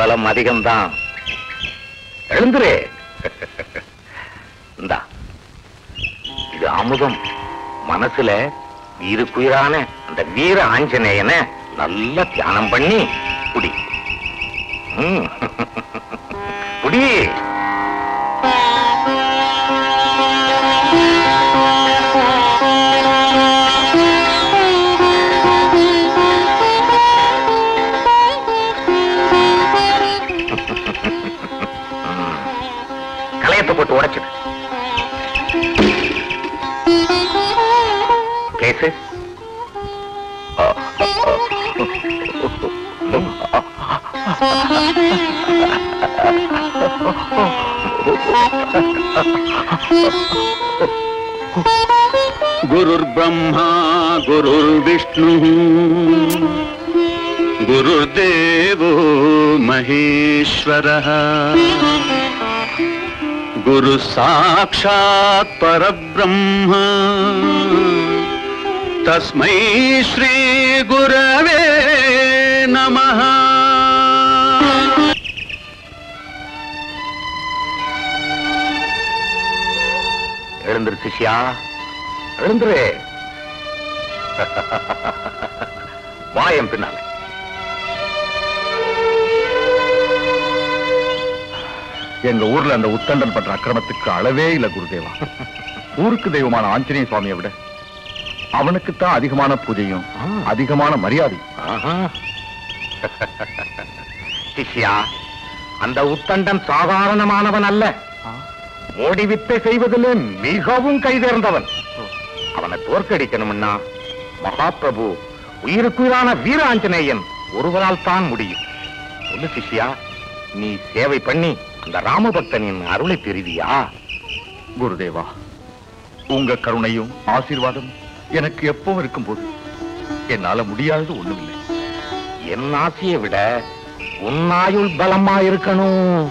பலம் அதிகம்தான். எழுந்துரு. இந்தா. இது அமுதம். மனசுல இருக்குயிரான அந்த வீர ஆஞ்சநேயனை நல்லா தியானம் பண்ணி குடி. ம். गुरुर्विष्णुः गुरुर्देवो महेश्वरः गुरु साक्षात् परब्रह्म तस्मै श्री गुरवे नमः எழுந்திரு சிஷ்யா எழுந்துரு வாயம் பின்னால. எங்க ஊர்ல அந்த உத்தண்டன் பண்ற அக்கிரமத்துக்கு அளவே இல்ல குருதேவா. ஊருக்கு தெய்வமான ஆஞ்சநேய சுவாமியை விட அவனுக்குத்தான் அதிகமான பூஜையும் அதிகமான மரியாதையும். சிஷ்யா அந்த உத்தண்டன் சாதாரணமானவன் அல்ல. மோடி வித்தை செய்வதிலே மிகவும் கைதேர்ந்தவன். அவனை தோற்கடிக்கணும்னா மகாபிரபு உயிருக்குயிரான வீர ஆஞ்சநேயன் ஒருவரால் தான் முடியும். சொல்லு சிஷ்யா நீ சேவை பண்ணி அந்த ராமபக்தனின் அருளை பெறுவியா? குருதேவா உங்க கருணையும் ஆசீர்வாதமும் எனக்கு எப்பவும் இருக்கும்போது என்னால முடியாதது ஒண்ணுமில்லை. என் ஆசையை விட உன் ஆயுள் பலமா இருக்கணும்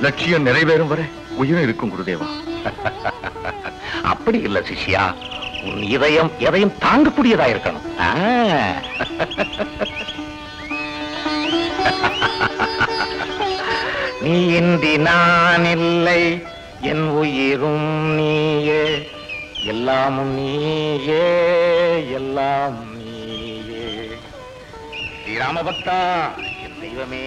லட்சியம் நிறைவேறும் வரை உயிரும் இருக்கும் குருதேவா. அப்படி இல்ல சிஷ்யா உன் இதயம் எதையும் தாங்கக்கூடியதா இருக்கணும் ஆ. நீ இன்றி நான் இல்லை என் உயிரும் நீயே எல்லாமும் நீயே எல்லாம் நீயே. ஸ்ரீராமபக்தா என் தெய்வமே.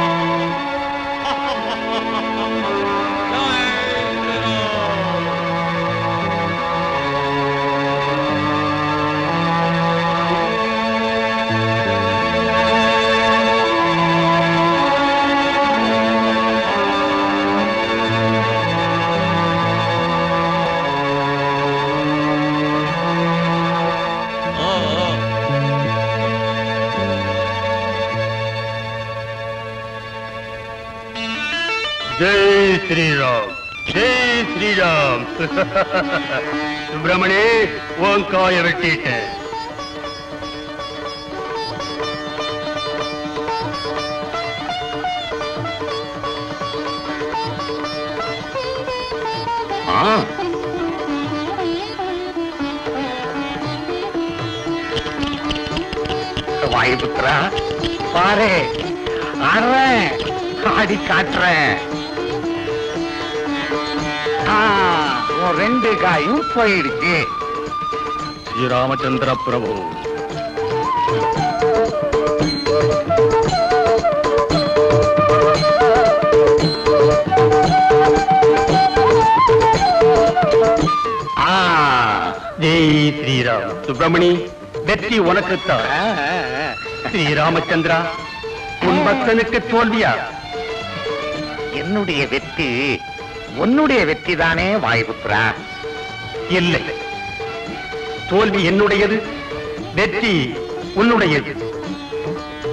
ஸ்ரீராம் ஜெய் ஸ்ரீராம். சுப்பிரமணி உன் காய வெட்டிட்டேன் வாய் புத்திரா பாரு ஆடுறேன் ஆடி காட்டுறேன். ரெண்டு காயும் போயிடுச்சு. ஸ்ரீராமச்சந்திர பிரபு. ஆ, ஜெய் ஸ்ரீராம். சுப்பிரமணி வெற்றி உனக்குத்தான். ஸ்ரீராமச்சந்திரா உன் பக்தனுக்கு தோல்வியா? என்னுடைய வெற்றி உன்னுடைய வெற்றி தானே வாயுபுத்திரா? இல்லை. தோல்வி என்னுடையது வெற்றி உன்னுடையது.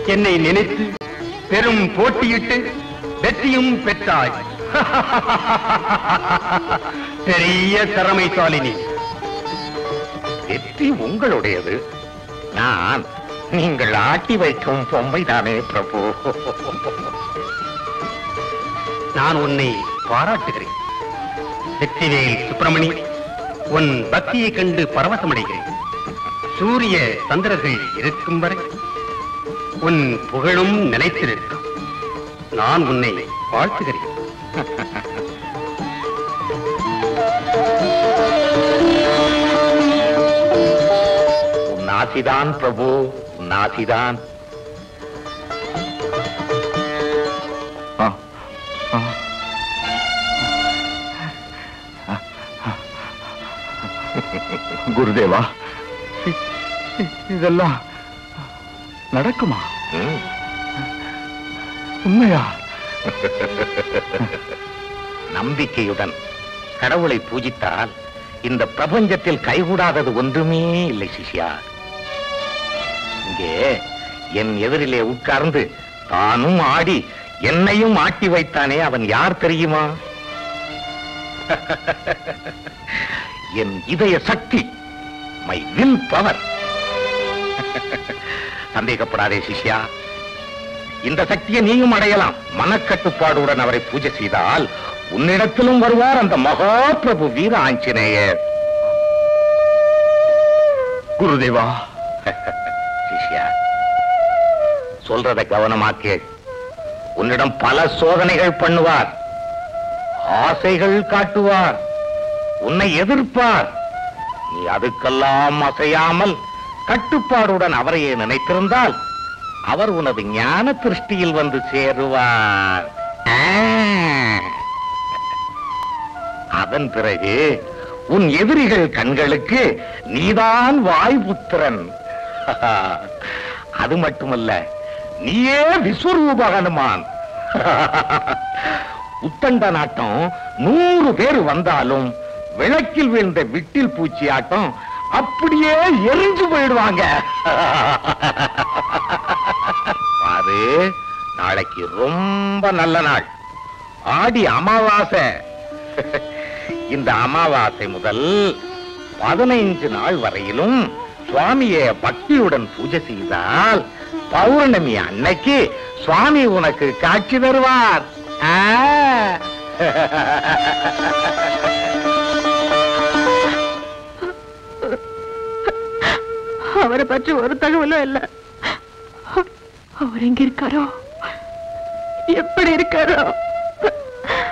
என்னை நினைத்து பெரும் போட்டியிட்டு வெற்றியும் பெற்றாய். பெரிய திறமைசாலினி வெற்றி உங்களுடையது. நான் நீங்கள் ஆட்டி வைக்கும் பொம்மை தானே பிரபு. நான் உன்னை பாராட்டுகிறேன். வெற்றிவேல் சுப்பிரமணி உன் பக்தியை கண்டு பரவசமடைகிறேன். சூரிய சந்திரர்கள் இருக்கும் வரை உன் புகழும் நிலைத்திருக்கும். நான் உன்னை வாழ்த்துகிறேன். உன் ஆசிதான் பிரபு உன் குருதேவா இதெல்லாம் நடக்குமா. உண்மையா? நம்பிக்கையுடன் கடவுளை பூஜித்தால் இந்த பிரபஞ்சத்தில் கைகூடாதது ஒன்றுமே இல்லை சிஷ்யா. இங்கே என் எதிரிலே உட்கார்ந்து தானும் ஆடி என்னையும் ஆட்டி வைத்தானே அவன் யார் தெரியுமா? என் இதய சக்தி மை வில் பவர் சந்தேகப்படாதே சிஷ்யா. இந்த சக்தியை நீயும் அடையலாம். மனக்கட்டுப்பாடுடன் அவரை பூஜை செய்தால் உன்னிடத்திலும் வருவார் அந்த மகா பிரபு வீர ஆஞ்சநேயர் குருதேவா. சிஷ்யா சொல்றத கவனமாக்கே. உன்னிடம் பல சோதனைகள் பண்ணுவார். ஆசைகள் காட்டுவார். உன்னை எதிர்ப்பார். நீ அதுக்கெல்லாம் அசையாமல் கட்டுப்பாடுடன் அவரையே நினைத்திருந்தால் அவர் உனது ஞான திருஷ்டியில் வந்து சேருவார். அதன் பிறகு உன் எதிரிகள் கண்களுக்கு நீதான் வாய்புத்திரன். அது மட்டுமல்ல நீயே விஸ்வரூப ஹனுமான். உத்தண்ட நாட்டம் நூறு பேர் வந்தாலும் விளக்கில் விழுந்த விட்டில் பூச்சி ஆட்டம் அப்படியே எரிஞ்சு போயிடுவாங்க. பாரு நாளைக்கு ரொம்ப நல்ல நாள். ஆடி அமாவாசை. இந்த அமாவாசை முதல் பதினைஞ்சு நாள் வரையிலும் சுவாமியை பக்தியுடன் பூஜை செய்தால் பௌர்ணமி அன்னைக்கு சுவாமி உனக்கு காட்சி தருவார். ஆ. அவரை பற்றி ஒரு தகவலும் இல்ல. அவர் எங்க இருக்காரோ? எப்படி இருக்காரோ?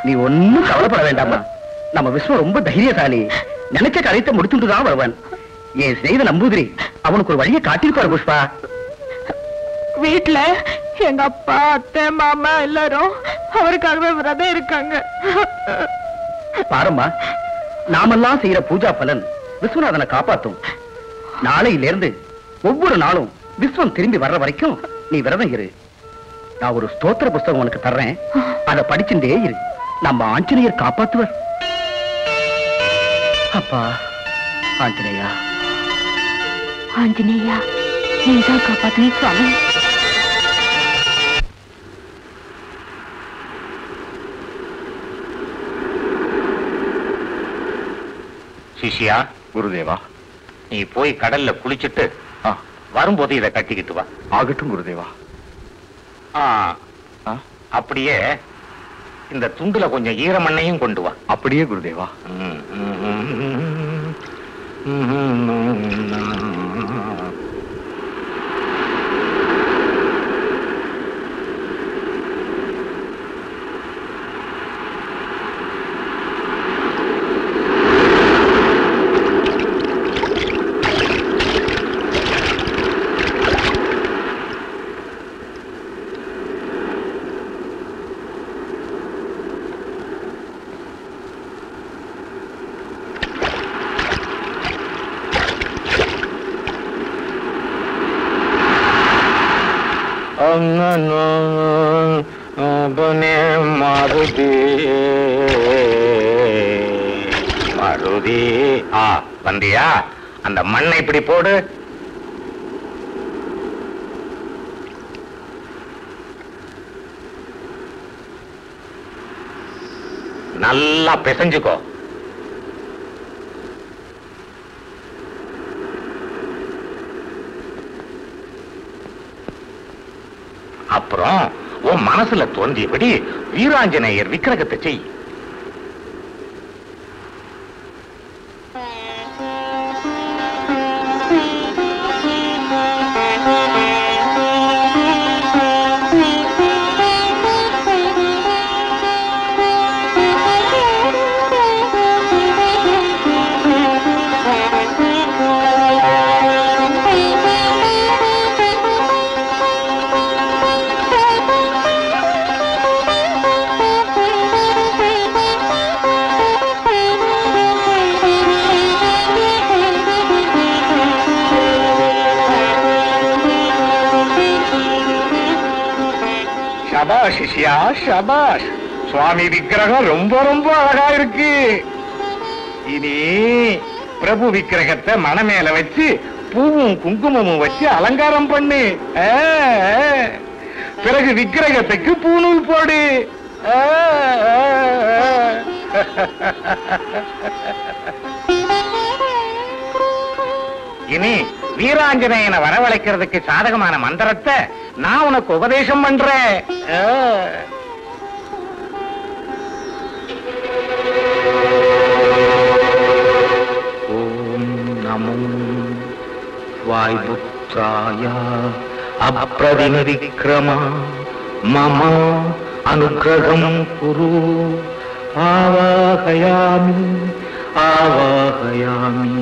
நீ ஒண்ணும் கவலைப்பட வேண்டாமா நம்ம விஸ்வம் ரொம்ப தைரியசாலி. நினைச்ச கரைத்த முடிச்சுட்டு தான் வருவான். என் செய்த நம்பூதிரி அவனுக்கு ஒரு வழியை காட்டியிருப்பாரு புஷ்பா. வீட்டுல எங்க அப்பா அத்தை மாமா எல்லாரும் அவருக்காகவே விரதம் இருக்காங்க. பாரும்மா நாமெல்லாம் செய்யற பூஜா பலன் விஸ்வநாதனை காப்பாத்தும். நாளையில இருந்து ஒவ்வொரு நாளும் விஸ்வம் திரும்பி வர்ற வரைக்கும் நீ விரதம் இரு. நான் ஒரு ஸ்தோத்திர புஸ்தகம் உனக்கு தர்றேன். அதை படிச்சுட்டே இரு. நம்ம ஆஞ்சநேயர் காப்பாத்துவர். அப்பா ஆஞ்சநேயா. ஆஞ்சநேயா நீதான் காப்பாத்தினே சுவாமி சிஷ்யா குருதேவா. நீ போய் கடல்ல குளிச்சிட்டு வரும்போது இதை கட்டிக்கிட்டு வா. ஆகட்டும் குருதேவா. அப்படியே இந்த துண்டுல கொஞ்சம் ஈரமண்ணையும் கொண்டு வா. அப்படியே குருதேவா. அந்த மண்ணை இப்படி போடு. நல்லா பிசைஞ்சுக்கோ. அப்புறம் உன் மனசுல தோன்றியபடி வீராஞ்சநேயர் விக்கிரகத்தை செய். சபாஷ். சுவாமி விக்கிரகம் ரொம்ப ரொம்ப அழகா இருக்கு. இனி பிரபு விக்கிரகத்தை மனமேல வச்சு பூவும் குங்குமமும் வச்சு அலங்காரம் பண்ணு. பிறகு விக்கிரகத்துக்கு பூநூல் போடு. இனி வீராஞ்சனையனை வரவழைக்கிறதுக்கு சாதகமான மந்திரத்தை நான் உனக்கு உபதேசம் பண்றேன். வாய்புத்ராய அப்பிரதிநிதிக்ரம மம அனுகிரகம் குரு ஆவாகயாமி ஆவாகயாமி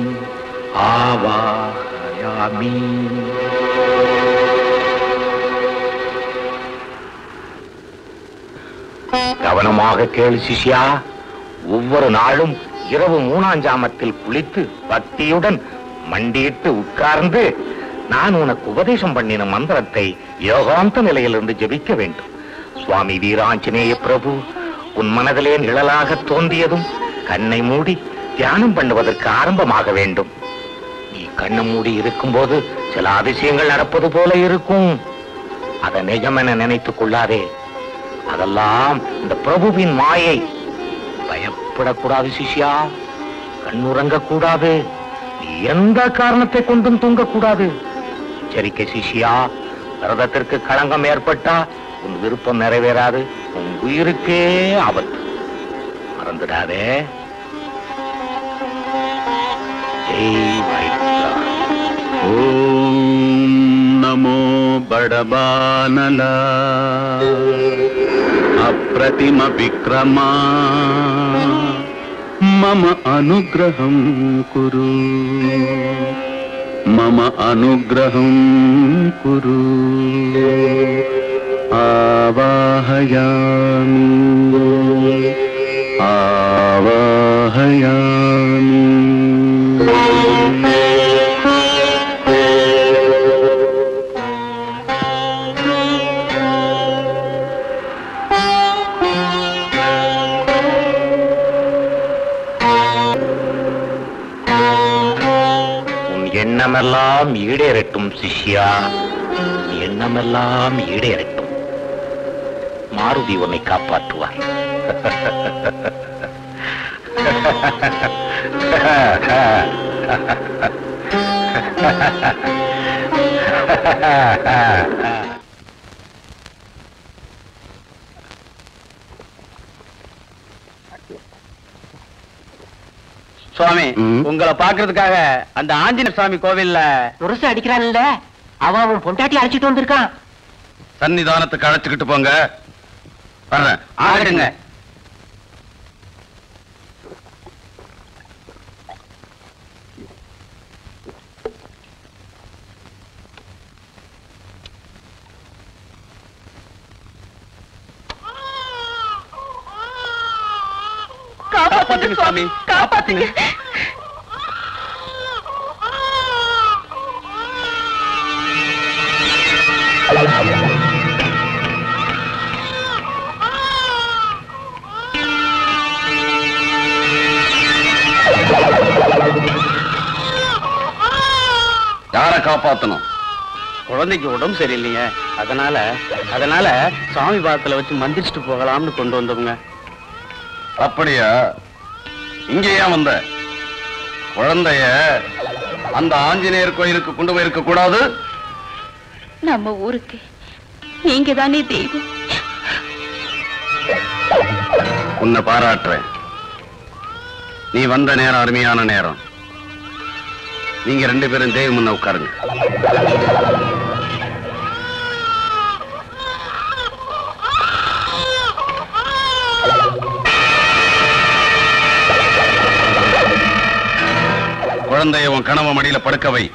ஆவாகயாமி கவனமாக கேளு சிஷ்யா. ஒவ்வொரு நாளும் இரவு மூணாம் ஜாமத்தில் குளித்து பக்தியுடன் மண்டியிட்டு உட்கார்ந்து நான் உனக்கு உபதேசம் பண்ணின மந்திரத்தை யோகாந்த நிலையிலிருந்து ஜெபிக்க வேண்டும். சுவாமி வீராஞ்சநேய பிரபு உன் மனதிலே நிழலாக தோன்றியதும் கண்ணை மூடி தியானம் பண்ணுவதற்கு ஆரம்பமாக வேண்டும். நீ கண்ணு மூடி இருக்கும்போது சில அதிசயங்கள் நடப்பது போல இருக்கும். அதை நிஜமென நினைத்துக் கொள்ளாதே. அதெல்லாம் இந்த பிரபுவின் மாயை. பயப்படக்கூடாது சிஷ்யா. கண்ணுறங்க கூடாது எந்த காரணத்தை கொண்டும் தூங்கக்கூடாது? எச்சரிக்கை சிஷியா விரதத்திற்கு களங்கம் ஏற்பட்டா உன் விருப்பம் நிறைவேறாது. உன் உயிருக்கே ஆபத்து. மறந்துடாதே. ஓம் நமோ படபானலா. அப்பிரதிம விக்ரமா. మమ అనుగ్రహం కురు. మమ అనుగ్రహం కురు. ఆవాహయామి. ఆవాహయామి. எண்ணமெல்லாம் ஈடேறட்டும் சிஷ்யா. எண்ணமெல்லாம் ஈடேறட்டும். மாருதி உன்னை காப்பாற்றுவார். சுவாமி. உங்களை பாக்குறதுக்காக அந்த ஆஞ்சநேய சுவாமி கோவில்ல முரசு அடிக்கிறான்ல. அவன் அவன் பொண்டாட்டி அழைச்சிட்டு வந்திருக்கான். சன்னிதானத்துக்கு அழைச்சுக்கிட்டு போங்க. வர்றேன். காப்பாத்துங்க சுவாமி. காப்பாத்துங்க. யாரை காப்பாத்தணும்? குழந்தைக்கு உடம்பு சரியில்லைங்க அதனால அதனால சாமி பாதத்துல வச்சு மந்திரிச்சுட்டு போகலாம்னு கொண்டு வந்தோங்க அப்படியா? இங்க ஏன் வந்த? குழந்தைய அந்த ஆஞ்சநேயர் கோயிலுக்கு கொண்டு போயிருக்க கூடாது? நம்ம ஊருக்கு நீங்க தானே தெய்வம். உன்னை பாராட்டுறேன். நீ வந்த நேரம் அருமையான நேரம். நீங்க ரெண்டு பேரும் தெய்வம் முன்ன உட்காருங்க. குழந்தைய உன் கணவ மடியில படுக்கவை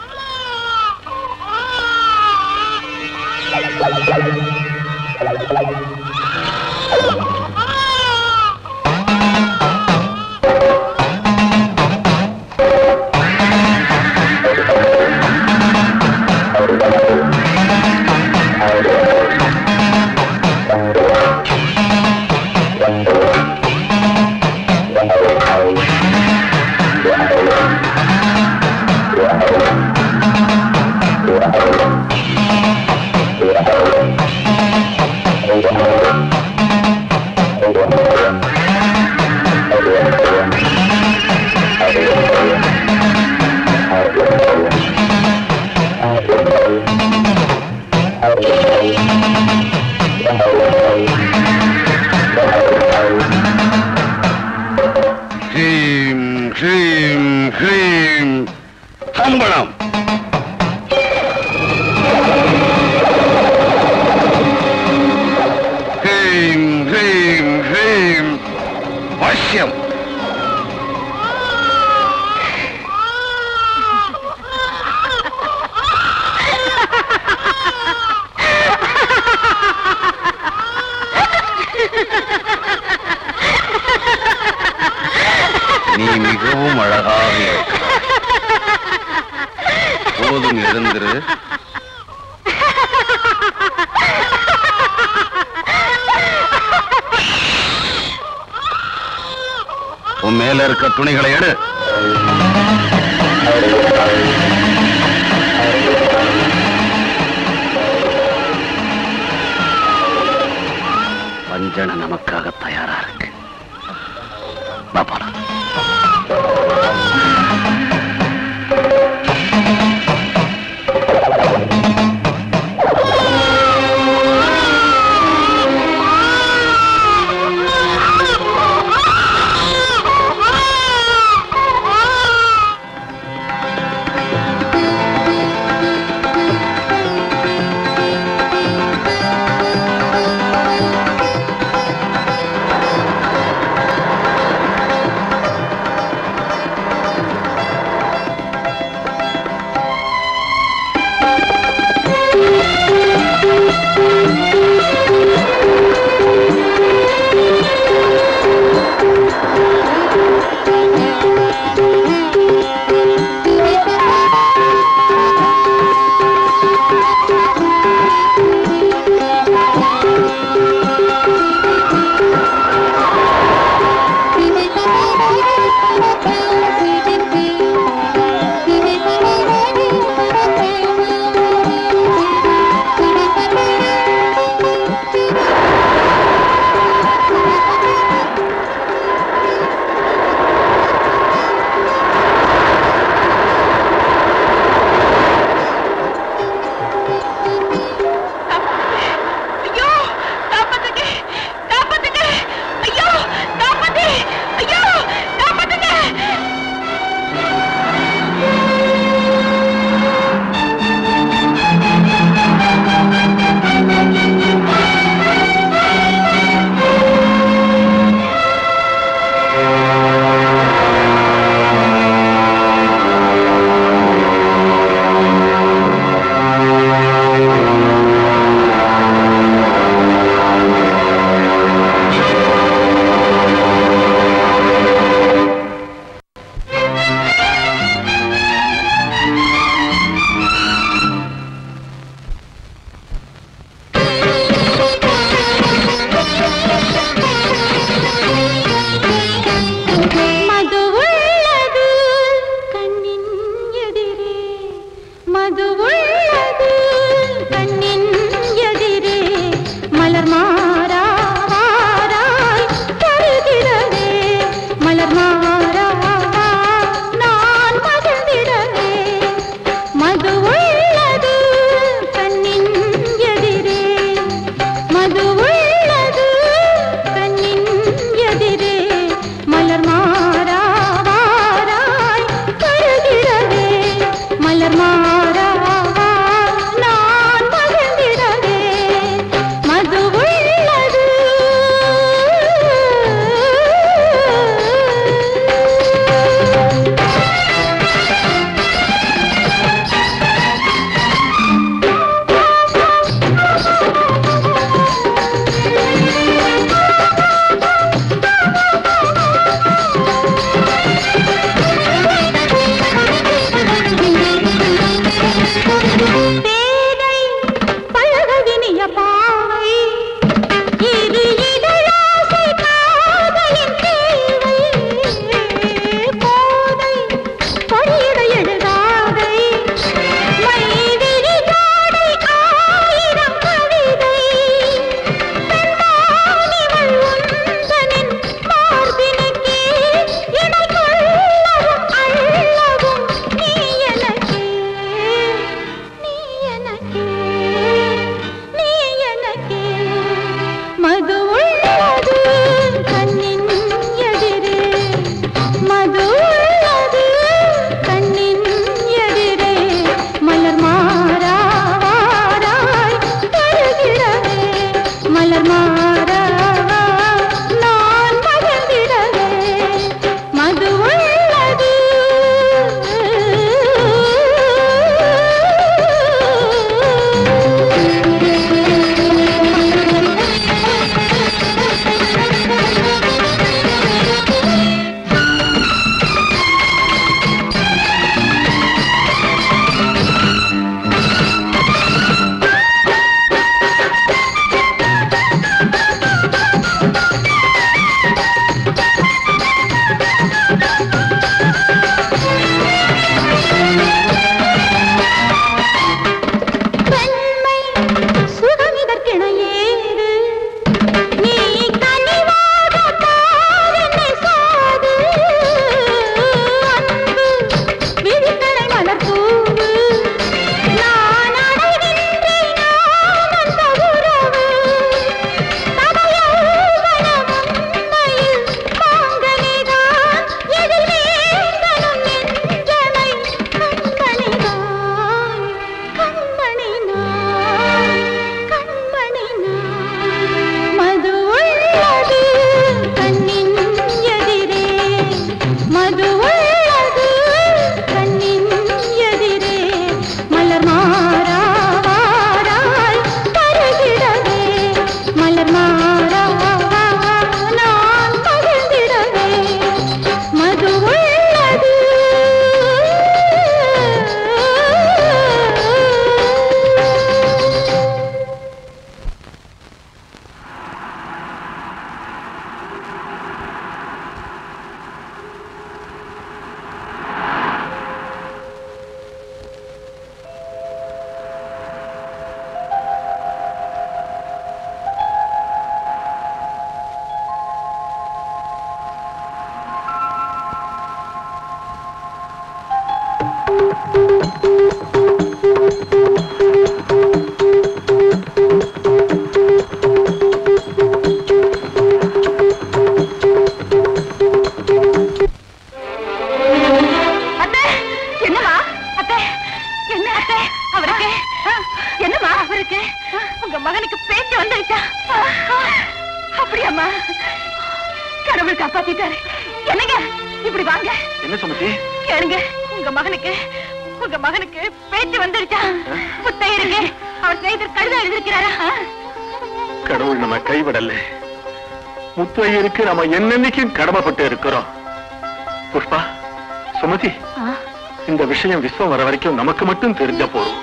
வரைக்கும் நமக்கு மட்டும் தெரிஞ்ச போதும்.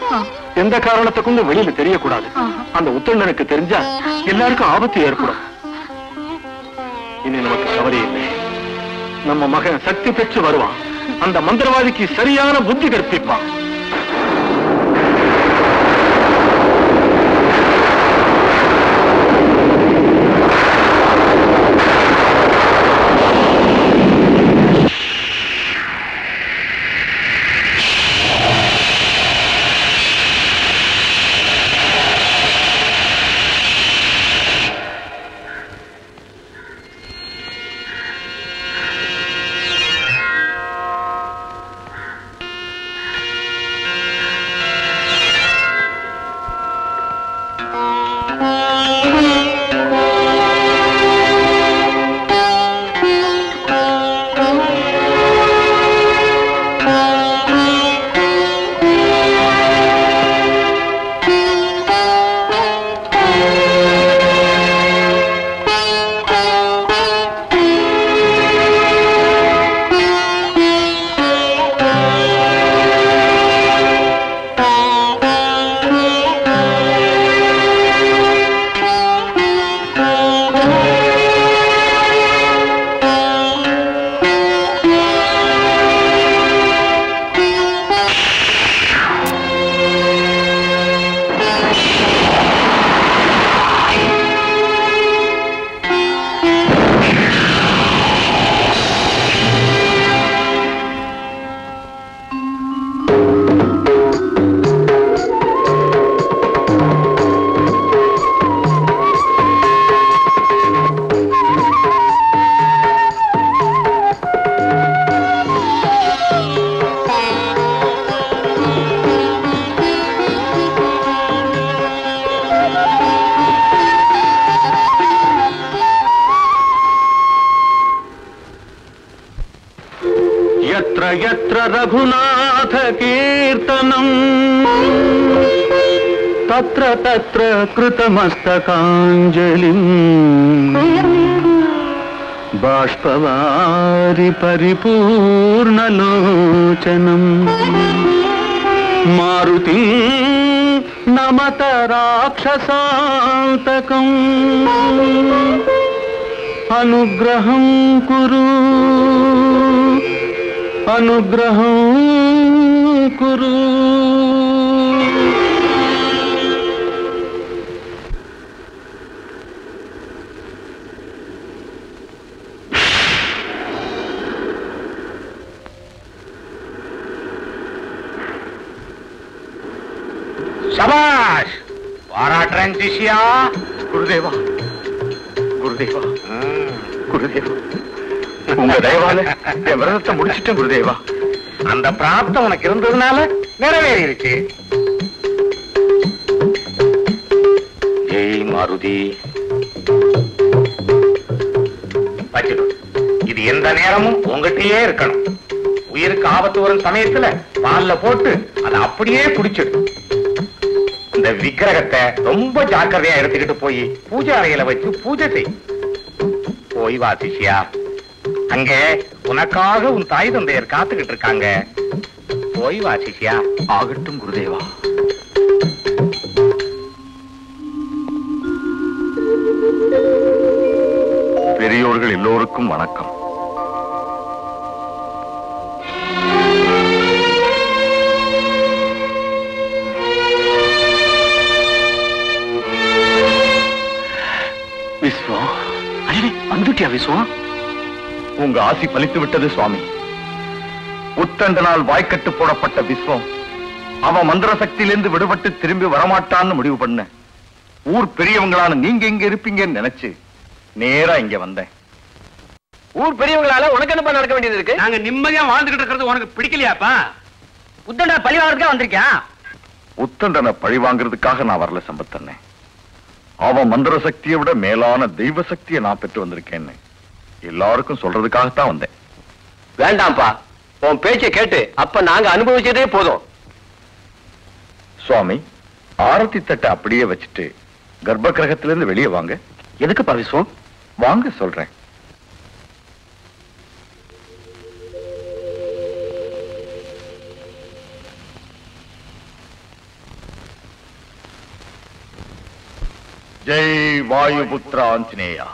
எந்த காரணத்தை கொண்டு வெளியில தெரியக்கூடாது. அந்த உத்தண்டனுக்கு தெரிஞ்சா எல்லாருக்கும் ஆபத்து ஏற்படும். இனி நமக்கு கவலை இல்லை. நம்ம மகன் சக்தி பெற்று வருவான். அந்த மந்திரவாதிக்கு சரியான புத்தி கற்பிப்பான். మస్తకాంజలి బాష్పవారి పరిపూర్ణలోచనం మారుతి నమత రాక్షసాంతకం అనుగ్రహం కురు అనుగ్రహం కురు சபாஷ்! பாராட்டுறேன் சிஷ்யா. குருதேவா. குருதேவா. குருதேவா. உங்க தயவால என் விரதத்தை முடிச்சிட்டேன் குருதேவா. அந்த பிராப்தம் உனக்கு இருந்ததுனால நிறைவேறிடுச்சு ஜெய் மாருதி. இது எந்த நேரமும் உங்ககிட்டயே இருக்கணும். உயிருக்கு ஆபத்து வரும் சமயத்துல பால்ல போட்டு அதை அப்படியே குடிச்சிடு. இந்த விக்கிரகத்தை ரொம்ப ஜாக்கிரதையா எடுத்துக்கிட்டு போய் பூஜை அறையில வச்சு பூஜை செய். போய் வா அங்க உனக்காக உன் தாய் தந்தையர் காத்துக்கிட்டு இருக்காங்க. போய் வா ஆகட்டும் குருதேவா. பெரியோர்கள் எல்லோருக்கும் வணக்கம். விஸ்வம் உங்க ஆசி பலித்து விட்டது சுவாமி. உத்தண்டனால் வாய்க்கட்டு போடப்பட்ட விஸ்வம் அவன் மந்திர சக்தியிலிருந்து விடுபட்டு திரும்பி வரமாட்டான்னு முடிவு பண்ண. ஊர் பெரியவங்களான நீங்க இங்க இருப்பீங்கன்னு நினைச்சு நேரா இங்க வந்தேன். ஊர் பெரியவங்களால உனக்கு என்னப்பா நடக்க வேண்டியது இருக்கு? நாங்க நிம்மதியா வாழ்ந்துகிட்டு இருக்கிறது உனக்கு பிடிக்கலையாப்பா? உத்தண்டா பழி வாங்குறதுக்கா வந்திருக்கேன் உத்தண்டனை பழி வாங்குறதுக்காக நான் வரல சம்பத்தண்ணே அவன் மந்திர சக்தியை விட மேலான தெய்வ சக்தியை நான் பெற்று வந்திருக்கேன்னு. எல்லாருக்கும் சொல்றதுக்காகத்தான் வந்தேன். வேண்டாம்ப்பா. உன் பேச்சை கேட்டு அப்ப நாங்க அனுபவிச்சதே போதும். சுவாமி ஆரத்தி தட்டை அப்படியே வச்சுட்டு கர்ப்ப கிரகத்திலிருந்து வெளியே வாங்க. எதுக்கு பவிஸ்வம் வாங்க சொல்றேன். ஜெய் வாயுபுத்ரா ஆஞ்சநேயா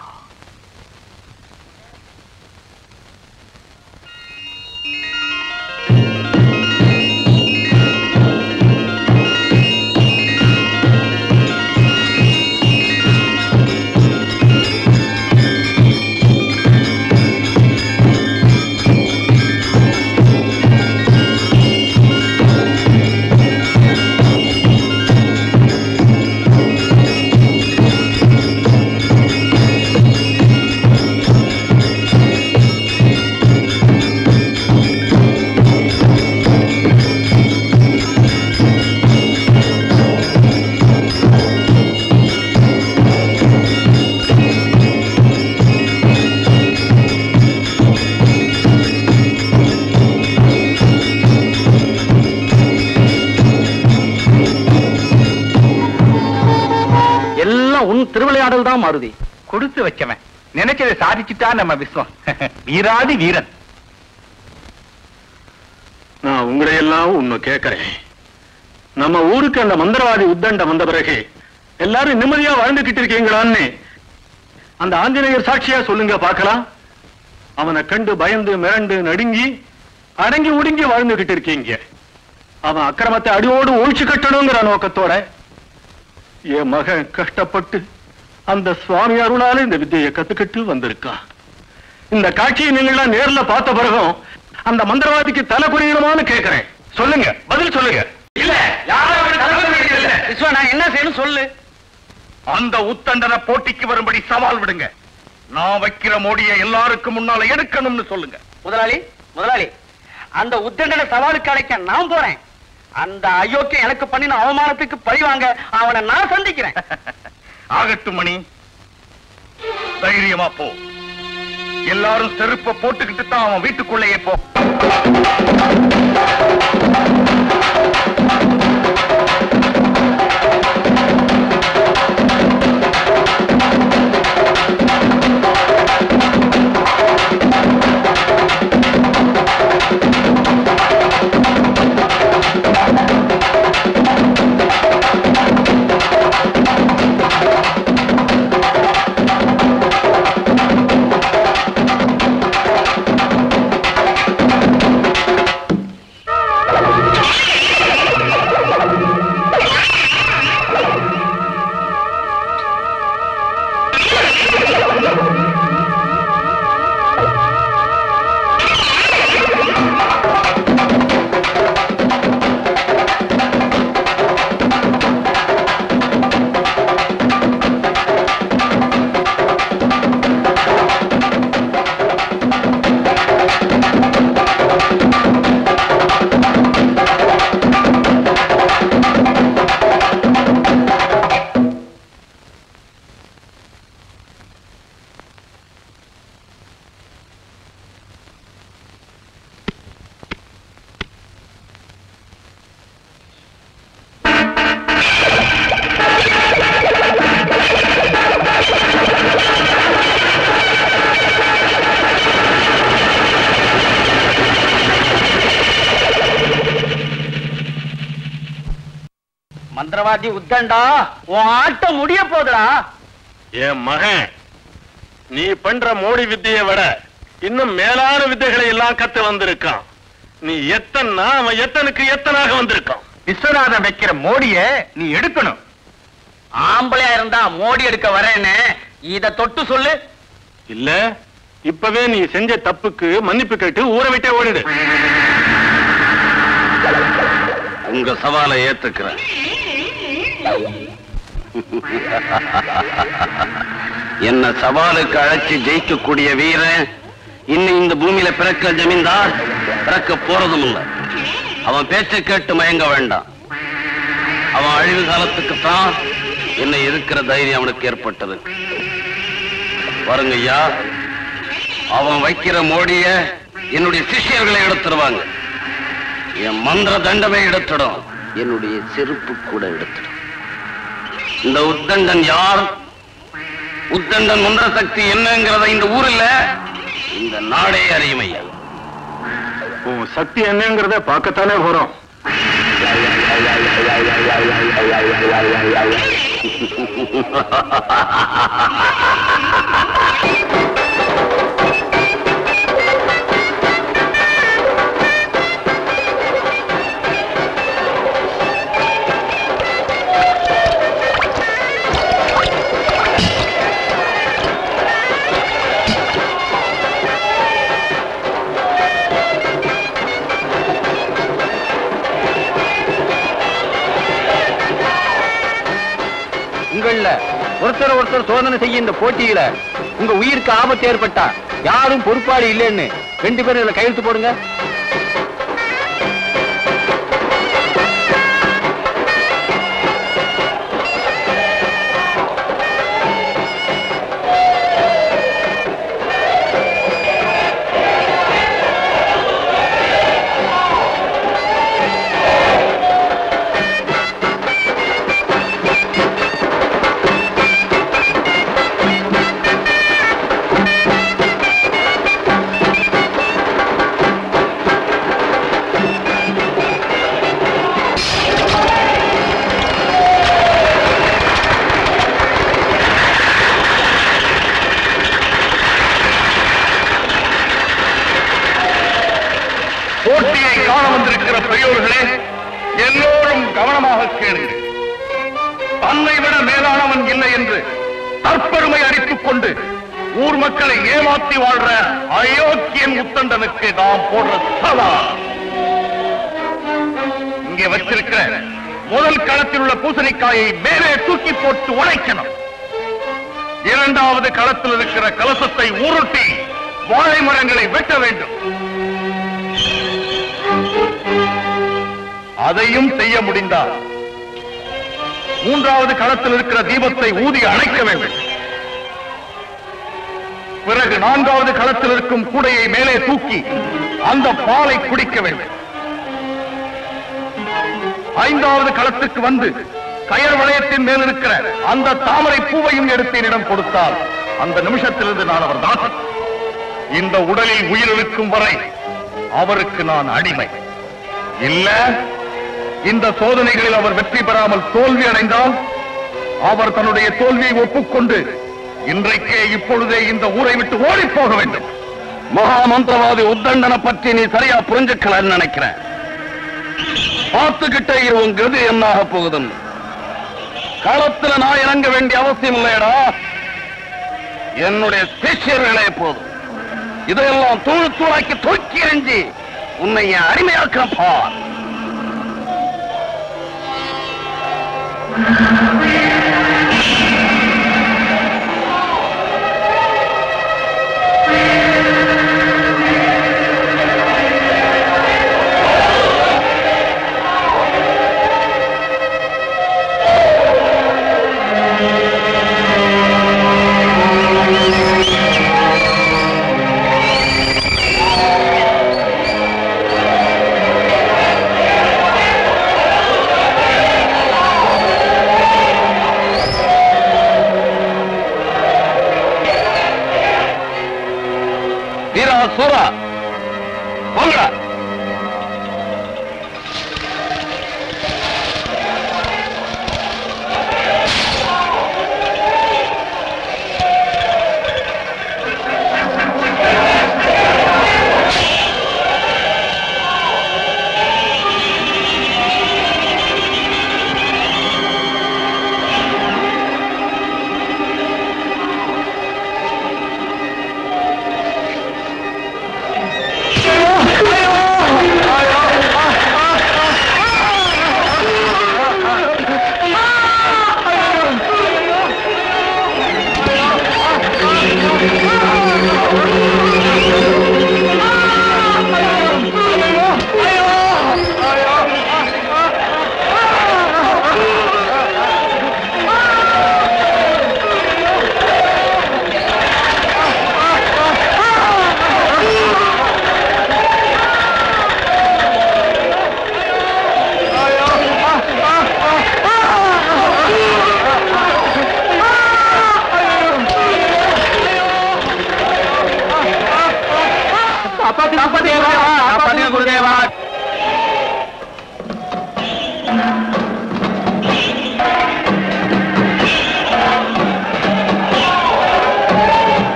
திருவிளையாடல் தான் மாருதி. கொடுத்து வச்சவன். நினைச்சதை சாதிச்சுட்டா நம்ம விஸ்வம். வீராதி வீரன். நான் உங்களை எல்லாம் உண்மை கேட்கிறேன். நம்ம ஊருக்கு அந்த மந்திரவாதி உத்தண்ட வந்த பிறகு எல்லாரும் நிம்மதியா வாழ்ந்துகிட்டு இருக்கீங்களான்னு அந்த ஆஞ்சநேயர் சாட்சியா சொல்லுங்க பார்க்கலாம். அவனை கண்டு பயந்து மிரண்டு நடுங்கி அடங்கி ஒடுங்கி வாழ்ந்துகிட்டு இருக்கீங்க. அவன் அக்கிரமத்தை அடியோடு ஒழிச்சு கட்டணுங்கிற நோக்கத்தோட என் மகன் கஷ்டப்பட்டு அந்த சுவாமி அருளால இந்த வித்தையை கத்துக்கிட்டு வந்திருக்கான் இந்த காட்சியை நீங்களாம் நேர்ல பார்த்த பிறகும் அந்த மந்திரவாதிக்கு தலை குறையணுமான்னு கேட்கிறேன் சொல்லுங்க பதில் சொல்லுங்க. இல்ல விஸ்வா நான் என்ன செய்யணும் சொல்லு. அந்த உத்தண்டனை போட்டிக்கு வரும்படி சவால் விடுங்க. நான் வைக்கிற மோடியை எல்லாருக்கும் முன்னால எடுக்கணும்னு சொல்லுங்க. முதலாளி முதலாளி அந்த உத்தண்டனை சவாலுக்கு அழைக்க நான் போறேன். அந்த அயோக்கியம் எனக்கு பண்ணின அவமானத்துக்கு பழி வாங்க அவனை நான் சந்திக்கிறேன். ஆகட்டும் மணி. தைரியமா போ. எல்லாரும் செருப்ப போட்டுக்கிட்டு தான் அவன் வீட்டுக்குள்ளேயே போ. மந்திரவாதி உத்தண்டா? உன் ஆட்டம் முடிய போதுடா. என் மகன் நீ பண்ற மோடி வித்தையை விட இன்னும் மேலான வித்தைகளை எல்லாம் கத்து வந்திருக்கான். நீ எத்தனா அவன் எத்தனுக்கு எத்தனாக வந்திருக்கான்? விஸ்வநாதன் வைக்கிற மோடிய நீ எடுக்கணும். ஆம்பளையா இருந்தா மோடி எடுக்க வரேன்னு இத தொட்டு சொல்லு. இல்ல இப்பவே நீ செஞ்ச தப்புக்கு மன்னிப்பு கேட்டு ஊரை விட்டே ஓடிடு. உங்க சவாலை ஏத்துக்கிறேன். என்ன சவாலுக்கு அழைச்சு ஜெயிக்கக்கூடிய வீரன் இன்னும் இந்த பூமியில பிறக்க ஜமீன்தார் பிறக்க போறதும் இல்ல. அவன் பேச்சை கேட்டு மயங்க வேண்டாம். அவன் அழிவு காலத்துக்கு தான் என்னை இருக்கிற தைரியம் அவனுக்கு ஏற்பட்டது. பாருங்க ஐயா அவன் வைக்கிற மோடிய என்னுடைய சிஷ்யர்களை எடுத்துருவாங்க. என் மந்திர தண்டமே எடுத்துடும். என்னுடைய செருப்பு கூட எடுத்துடும். இந்த உத்தண்டன் யார்? உத்தண்டன் மந்திர சக்தி என்னங்கிறத இந்த ஊரில் இந்த நாடே அறியும் ஐயா உன் சக்தி என்னங்கிறத பார்க்கத்தானே போறோம். உங்கள ஒருத்தர் ஒருத்தர் சோதனை செய்ய இந்த போட்டியில உங்க உயிருக்கு ஆபத்து ஏற்பட்டா யாரும் பொறுப்பாளி இல்லைன்னு ரெண்டு பேரும் இதுல கையெழுத்து போடுங்க. கூடையை மேலே தூக்கி அந்த பாலை குடிக்க வேண்டும். ஐந்தாவது களத்துக்கு வந்து கயர் வளையத்தின் மேல் இருக்கிற அந்த தாமரை பூவையும் எடுத்து என்னிடம் கொடுத்தால் அந்த நிமிஷத்திலிருந்து நான் அவர் தாசன் இந்த உடலில் உயிரிழக்கும் வரை அவருக்கு நான் அடிமை. இல்ல இந்த சோதனைகளில் அவர் வெற்றி பெறாமல் தோல்வி அடைந்தால் அவர் தன்னுடைய தோல்வியை ஒப்புக்கொண்டு இன்றைக்கே இப்பொழுதே இந்த ஊரை விட்டு ஓடி போக வேண்டும். மகா மந்திரவாதி உத்தண்டனை பற்றி நீ சரியா புரிஞ்சுக்கலன்னு நினைக்கிறேன். பார்த்துக்கிட்டே இரு உன் கதி என்னாக போகுதுன்னு. களத்துல நான் இறங்க வேண்டிய அவசியம் இல்லையடா. என்னுடைய சிஷியர்களே போதும். இதையெல்லாம் தூள் தூளாக்கி தூக்கி எறிஞ்சி உன்னை என் அடிமையாக்கிறேன் பார். வீரா சூரா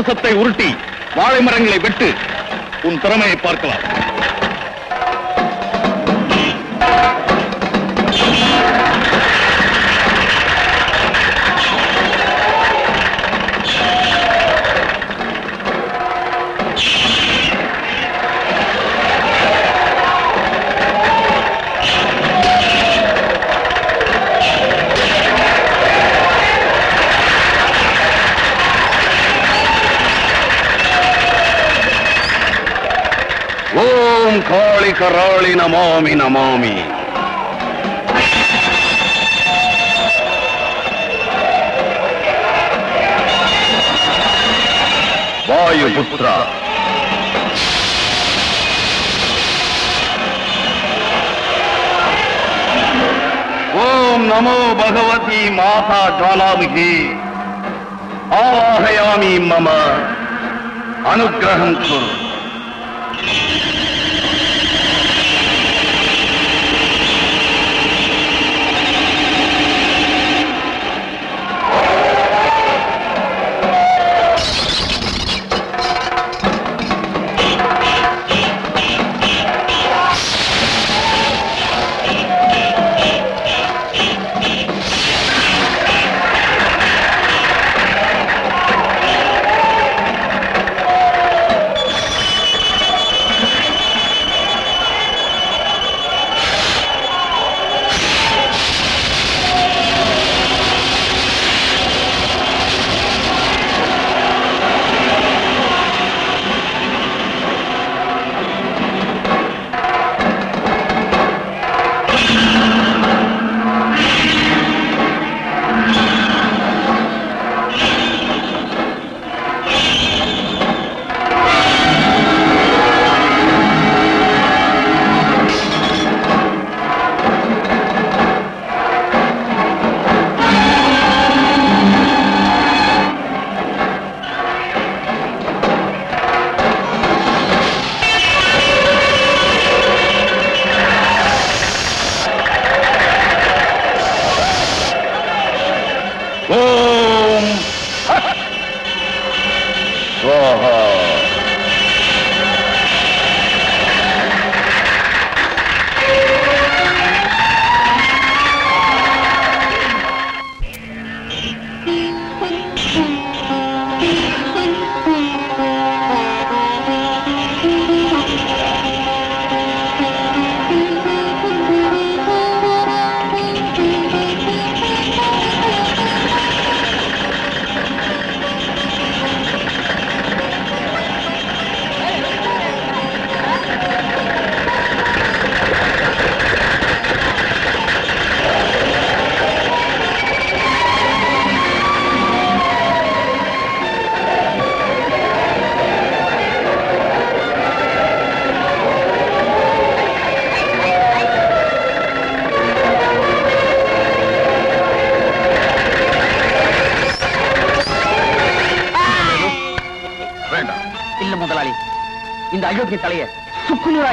கலசத்தை உருட்டி வாழை மரங்களை வெட்டு உன் திறமையை பார்க்கலாம். காளி கராளி நமாமி நமாமி வாயுபுத்ரா ஓம் நமோ பகவதி மாதா ஜாலாமுகி ஆவாகயாமி மம அனுகிரகம்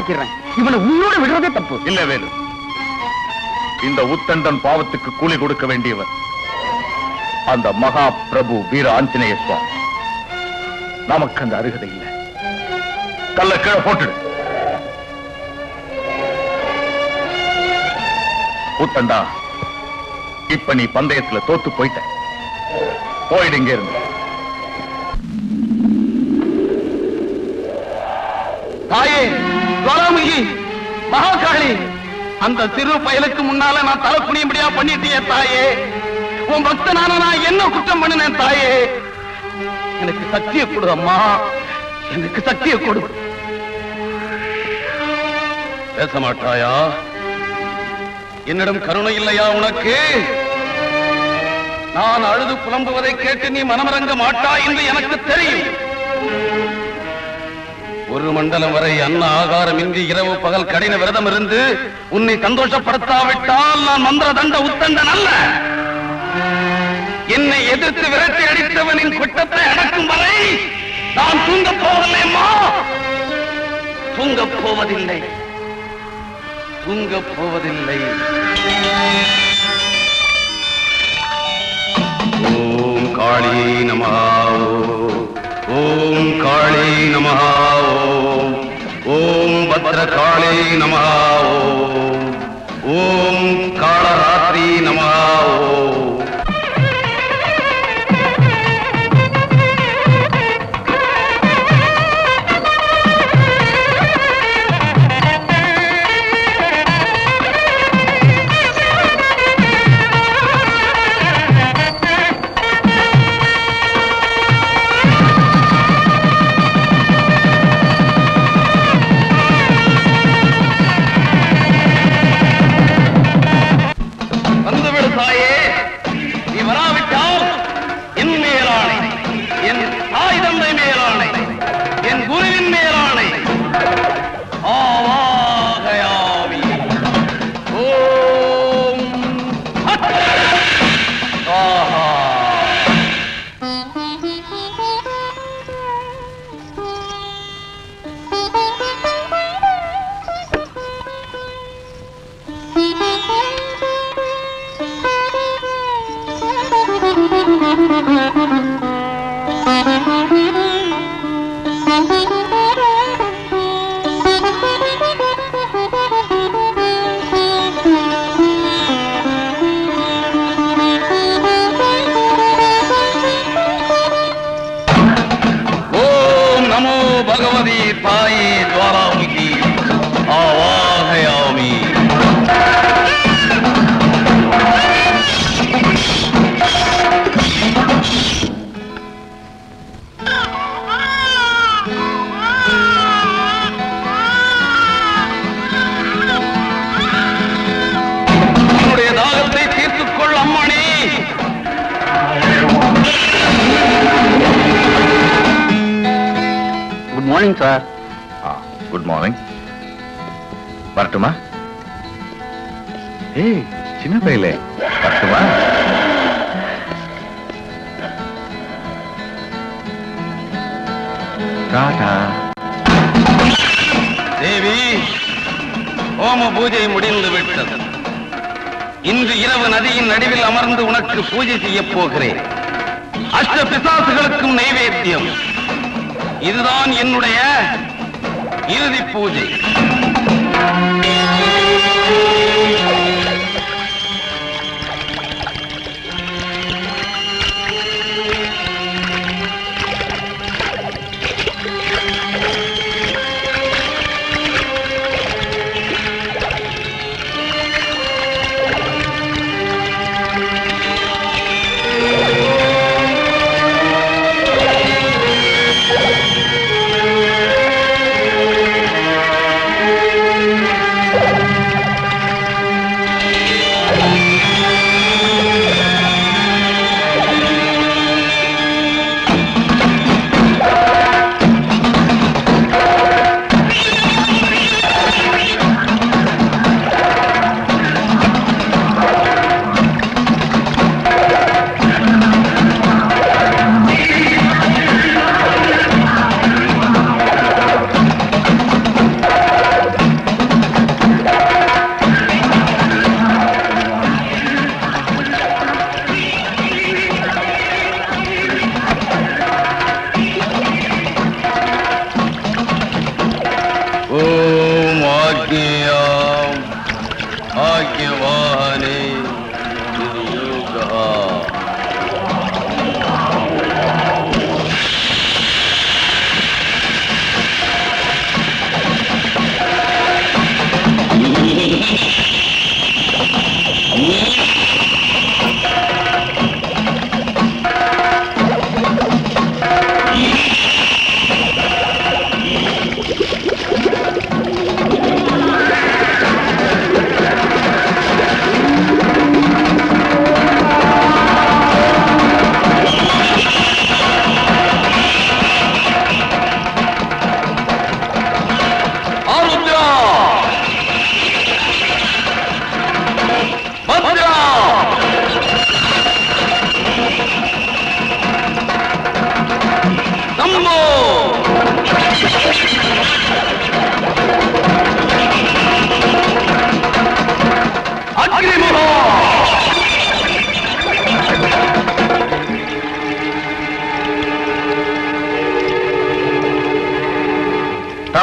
சுக்குநூறாக்கிறேன் இவனை உன்னோட விடுறதே தப்பு. இல்ல வேலு. இந்த உத்தண்டன் பாவத்துக்கு கூலி கொடுக்க வேண்டியவர் அந்த மகா பிரபு வீர ஆஞ்சநேய சுவாமி. நமக்கு அந்த அருகதை இல்லை. கல்ல கீழே போட்டுடு. உத்தண்டா இப்ப நீ பந்தயத்துல தோத்து போயிட்ட. போயிடு இங்க இருந்து மகாகாளி அந்த சிறு பயலுக்கு முன்னால நான் தலை குனியும்படியா பண்ணிட்டியே தாயே. உன் பக்தனான நான் என்ன குற்றம் பண்ணினேன் தாயே? எனக்கு சக்தியை கொடு அம்மா. எனக்கு சக்தியை கொடு. பேச மாட்டாயா? என்னிடம் கருணை இல்லையா உனக்கு? நான் அழுது புலம்புவதை கேட்டு நீ மனமரங்க மாட்டாய் என்று எனக்கு தெரியும். ஒரு மண்டலம் வரை அன்ன ஆகாரம் இன்றி இரவு பகல் கடின விரதம் இருந்து உன்னை சந்தோஷப்படுத்தாவிட்டால் நான் மந்திர தண்ட உத்தண்டன் அல்ல. என்னை எதிர்த்து விரட்டி அடித்தவனின் குற்றத்தை அடக்கும் வரை நான் தூங்கப் போவதில்லைம்மா. தூங்கப் போவதில்லை. தூங்கப் போவதில்லை. ஓம் ॐ काळी नमः ॐ वद्रकाळी नमः ॐ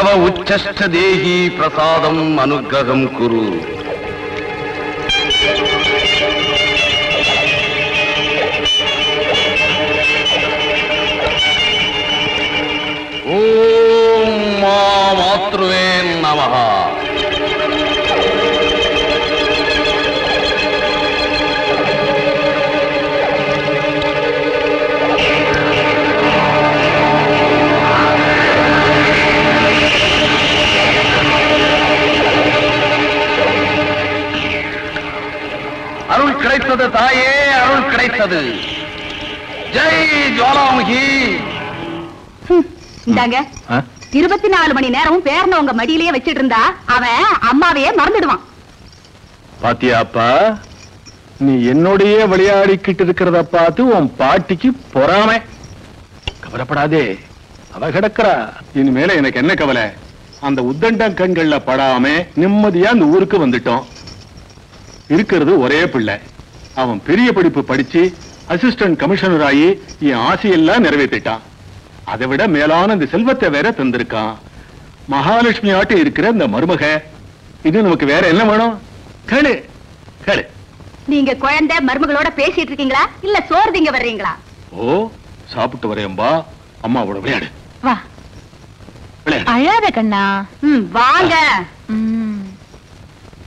తవ ఉచ్చష్ట దేహీ ప్రసాదం అనుగ్రహం కురు. ఓం మా మాతృవే నమ. கிடைத்தது தாயே அருள் கிடைத்தது. ஜெய் ஜுவாலாமுகி. இந்தாங்க. இருபத்தி நாலு மணி நேரமும் பேரன உங்க மடியிலேயே வச்சிட்டு இருந்தா அவன் அம்மாவையே மறந்துடுவான். பாத்தியாப்பா நீ என்னோடயே விளையாடிக்கிட்டு இருக்கிறத பார்த்து உன் பாட்டிக்கு பொறாமை. கவலைப்படாதே. அவ கிடக்குறா. இனிமேல எனக்கு என்ன கவலை? அந்த உத்தண்டம் கண்கள்ல படாம நிம்மதியா அந்த ஊருக்கு வந்துட்டோம். இருக்கிறது ஒரே பிள்ளை. அவன் பெரிய படிப்பு படிச்சு அசிஸ்டன்ட் கமிஷனர் ஆகி என் ஆசையெல்லாம் நிறைவேற்றிட்டான். அதை விட மேலான இந்த செல்வத்தை வேற தந்திருக்கான். மகாலட்சுமி ஆட்டி இருக்கிற இந்த மருமக. இது நமக்கு வேற என்ன வேணும்? கேளு கேளு. நீங்க குழந்தை மருமகளோட பேசிட்டு இருக்கீங்களா? இல்ல சோறு திங்க வர்றீங்களா? ஓ சாப்பிட்டு வரேன்பா அம்மாவோட விளையாடு. வா. அழாத கண்ணா. வாங்க.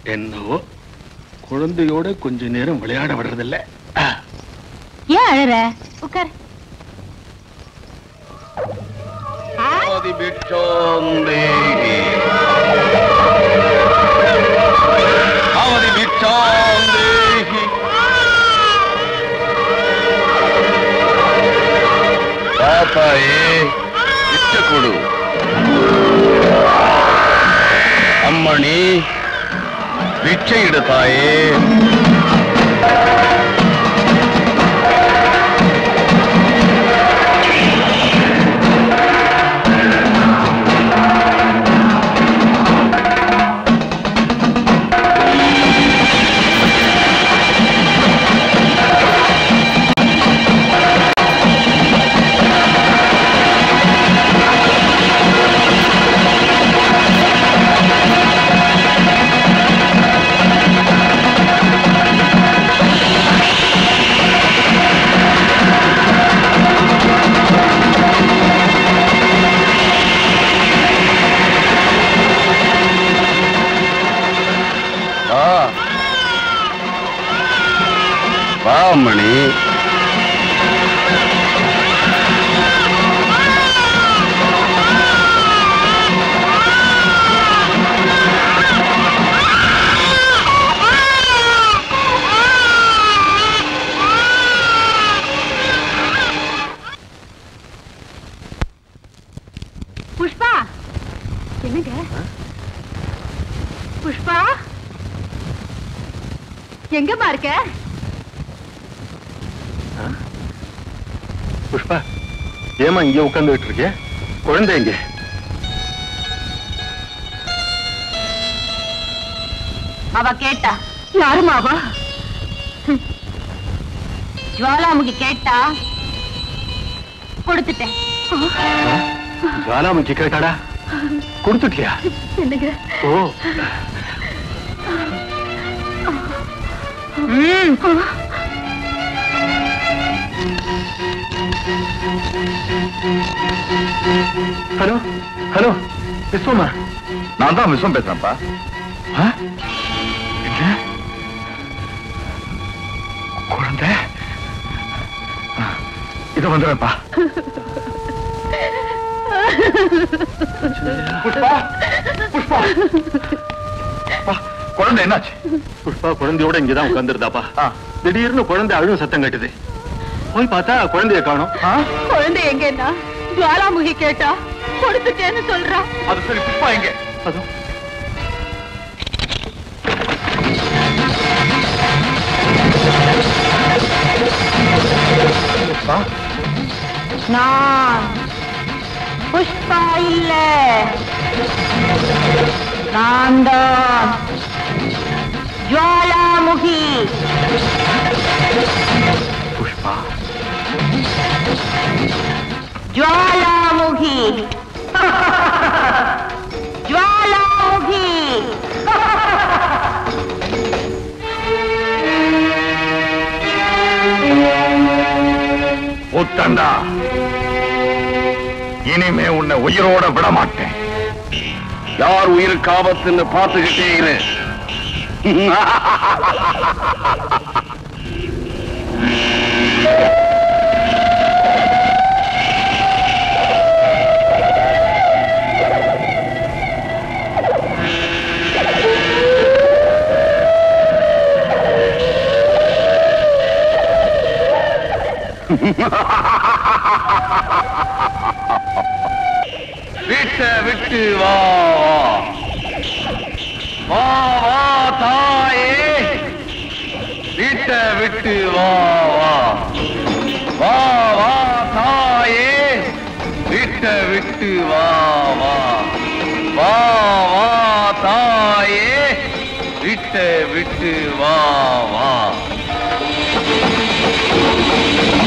என்னவோ? குழந்தையோட கொஞ்ச நேரம் விளையாட விடுறதில்ல ஏன் அழற? உட்கார். ஆதி பிட்சோம் தேஹி தாத்தாயே பிச்ச கொடு. அம்மணி பிச்சை இடு வா ஏமா இங்க உட்கார்ந்துட்டு இருக்க குழந்தை எங்க? அவ கேட்டா யாருமாவா ஜுவாலாமுகி கேட்டா கொடுத்துட்டேன். ஜாலாமுக்கி கேட்டாடா? கொடுத்துட்டியா? என்னங்க? ஓ. ஹலோ ஹலோ விஸ்வமா நான் தான் விஸ்வம் பேசுறேன்ப்பா. குழந்தை? இது வந்துடுறேன்ப்பா. புஷ்பா புஷ்பா. அப்பா, குழந்தை என்னாச்சு? புஷ்பா குழந்தையோட இங்கதான் உட்கார்ந்துருந்தாப்பா. ஆ. திடீர்னு குழந்தை அழும் சத்தம் கேட்டுது. போய் பார்த்தா குழந்தைய காணோம். குழந்தை எங்கன்னா? ஜுவாலாமுகி கேட்டா கொடுத்துட்டேன்னு சொல்றா. அது சரி புஷ்பா எங்க? அதுவும் நான் புஷ்பா இல்ல. நான் தான் ஜுவாலாமுகி. புஷ்பா? ஜுவாலாமுகி ஜுவாலாமுகி உத்தண்டா இனிமே உன்னை உயிரோட விடமாட்டேன் யார் உயிர் ஆபத்துன்னு பார்த்துக்கிட்டே இரு Yeah. விட்டு வா வா வா தாயே வீட்டை விட்டு வா வா. வா வா தாயே. வீட்டை விட்டு வா வா. வா வா தாயே. வீட்டை விட்டு வா வா. வா வா தாயே. வீட்டை விட்டு வா வா.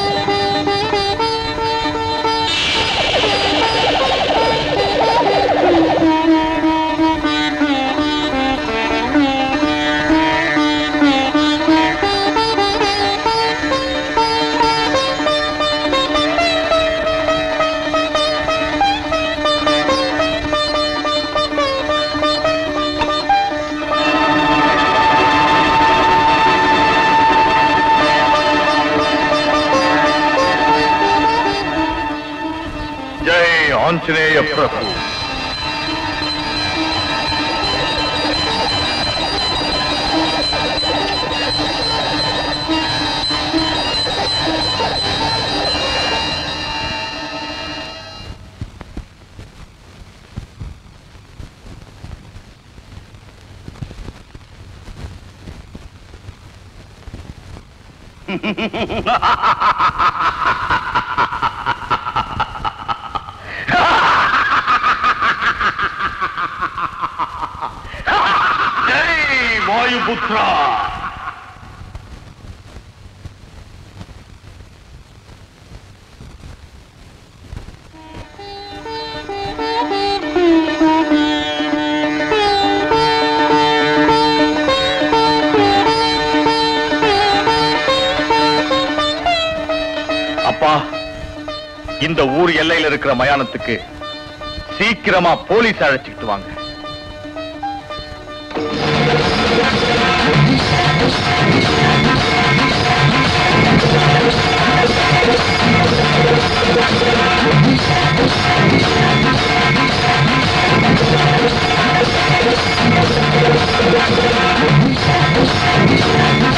தாயே வீட்டை விட்டு வா வா ஜெய் மயானத்துக்கு சீக்கிரமா போலீஸ் அழைச்சிட்டு வாங்க. வா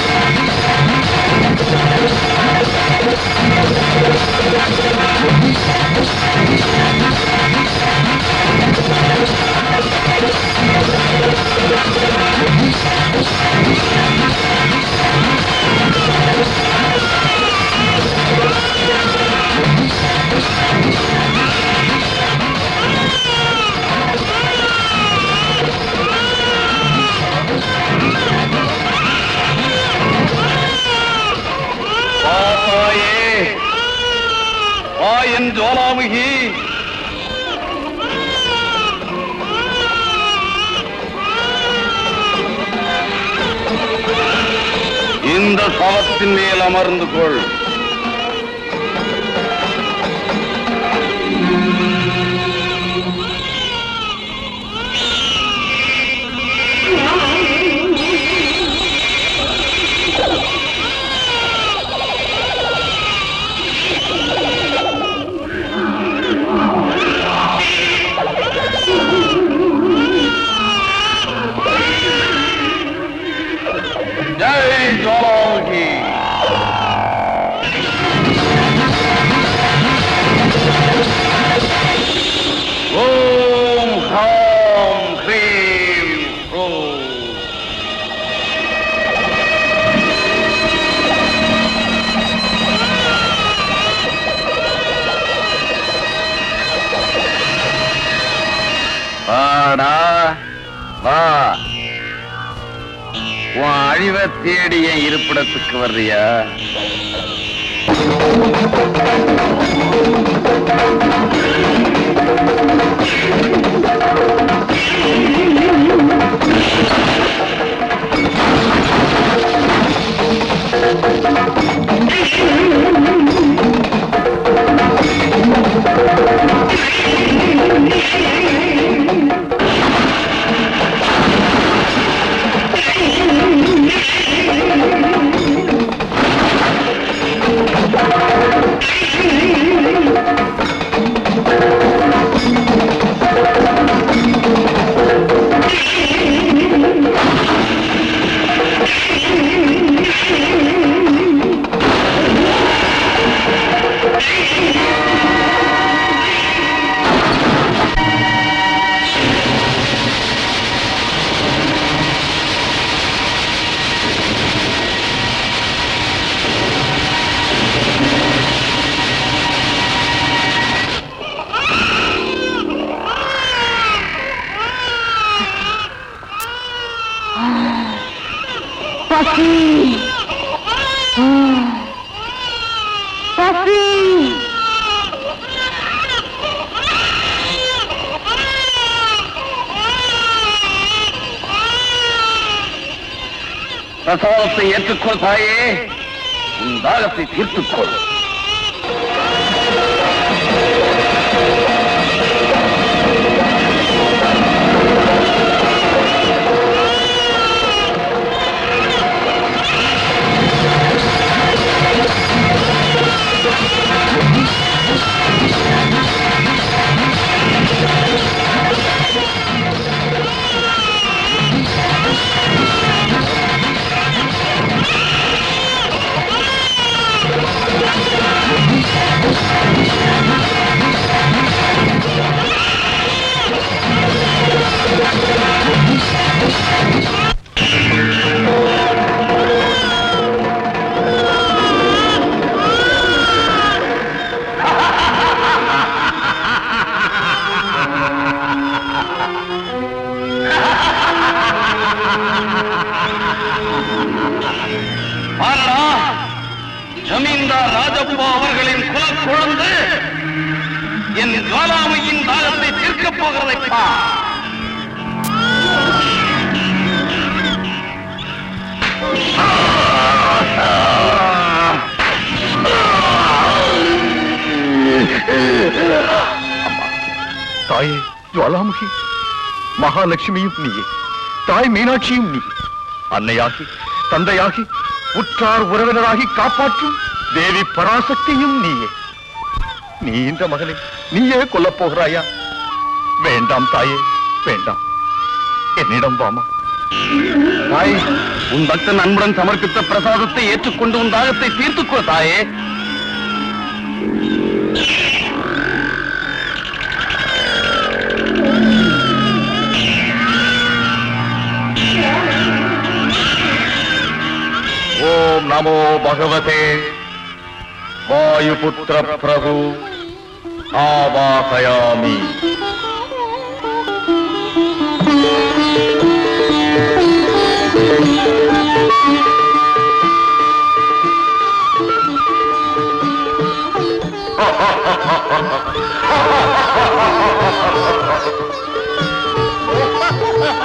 தாயே வா என் ஜோலாமுகி. இந்த சவத்தின் மேல் அமர்ந்து கொள். தேடி என் இருப்பிடத்துக்கு வர்றியா? பசி பிரசாதத்தை ஏற்றுக்கொள் தாயே உன் தாகத்தை தீர்த்துக்கொள் மகாலட்சுமியும் நீயே. தாய் மீனாட்சியும் நீ அன்னையாகி தந்தையாகி உற்றார் உறவினராகி காப்பாற்றும் தேவி பராசக்தியும் நீயே. நீ இந்த மகனை நீயே கொல்லப் போகிறாயா? வேண்டாம் தாயே வேண்டாம். என்னிடம் வாமா. தாய் உன் பக்தன் அன்புடன் சமர்ப்பித்த பிரசாதத்தை ஏற்றுக்கொண்டு உன் தாகத்தை தீர்த்துக்கோ தாயே. ஓம் நமோ பகவதே வாயுபுத்திர பிரபு ஆவாகயாமி ஜெய் ஜுவாலாமுகி ஏற்றுக்கொள் தாயே ஓம்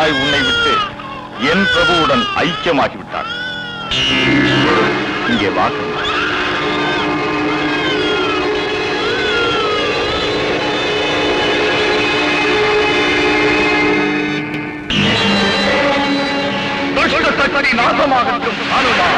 தாய் உன்னை விட்டு என் பிரபுவுடன் ஐக்கியமாகிவிட்டார். இங்கே வாக்கு நாசமாகட்டும் அனுமா.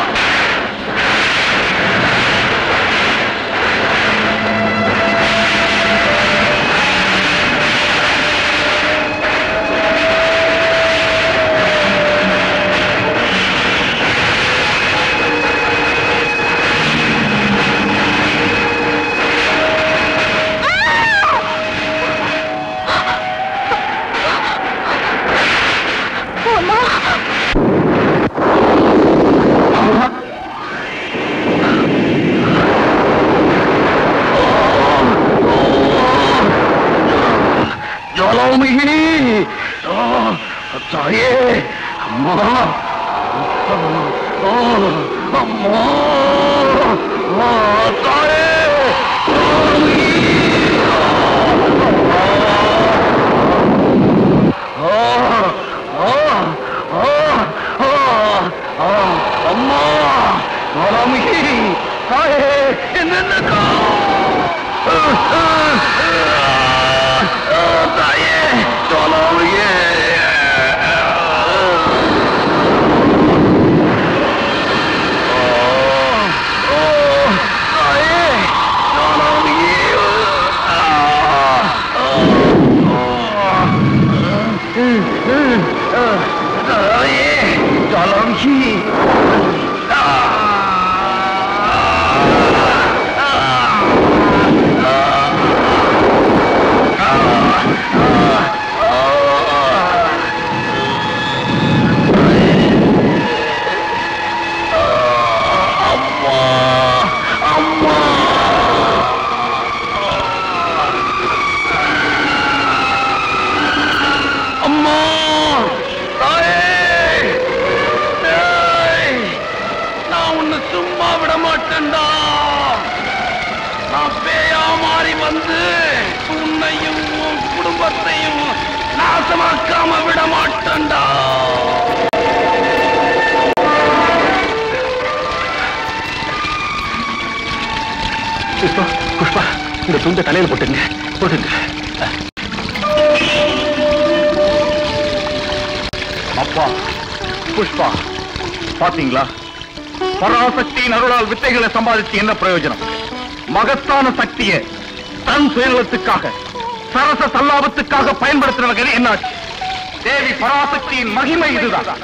ஜோலோமிகினி தாயே அம்மா ஓ, அம்மா இந்த துண்டை தலையில போட்டுங்க போட்டுங்க. அப்பா புஷ்பா பாத்தீங்களா? பராசக்தியின் அருளால் வித்தைகளை சம்பாதிச்சு என்ன பிரயோஜனம்? மகத்தான சக்தியை தன் சுயநலத்துக்காக சரச சல்லாபத்துக்காக பயன்படுத்தினவர்கள் என்னாச்சு? தேவி பராசக்தியின் மகிமை இதுதான்.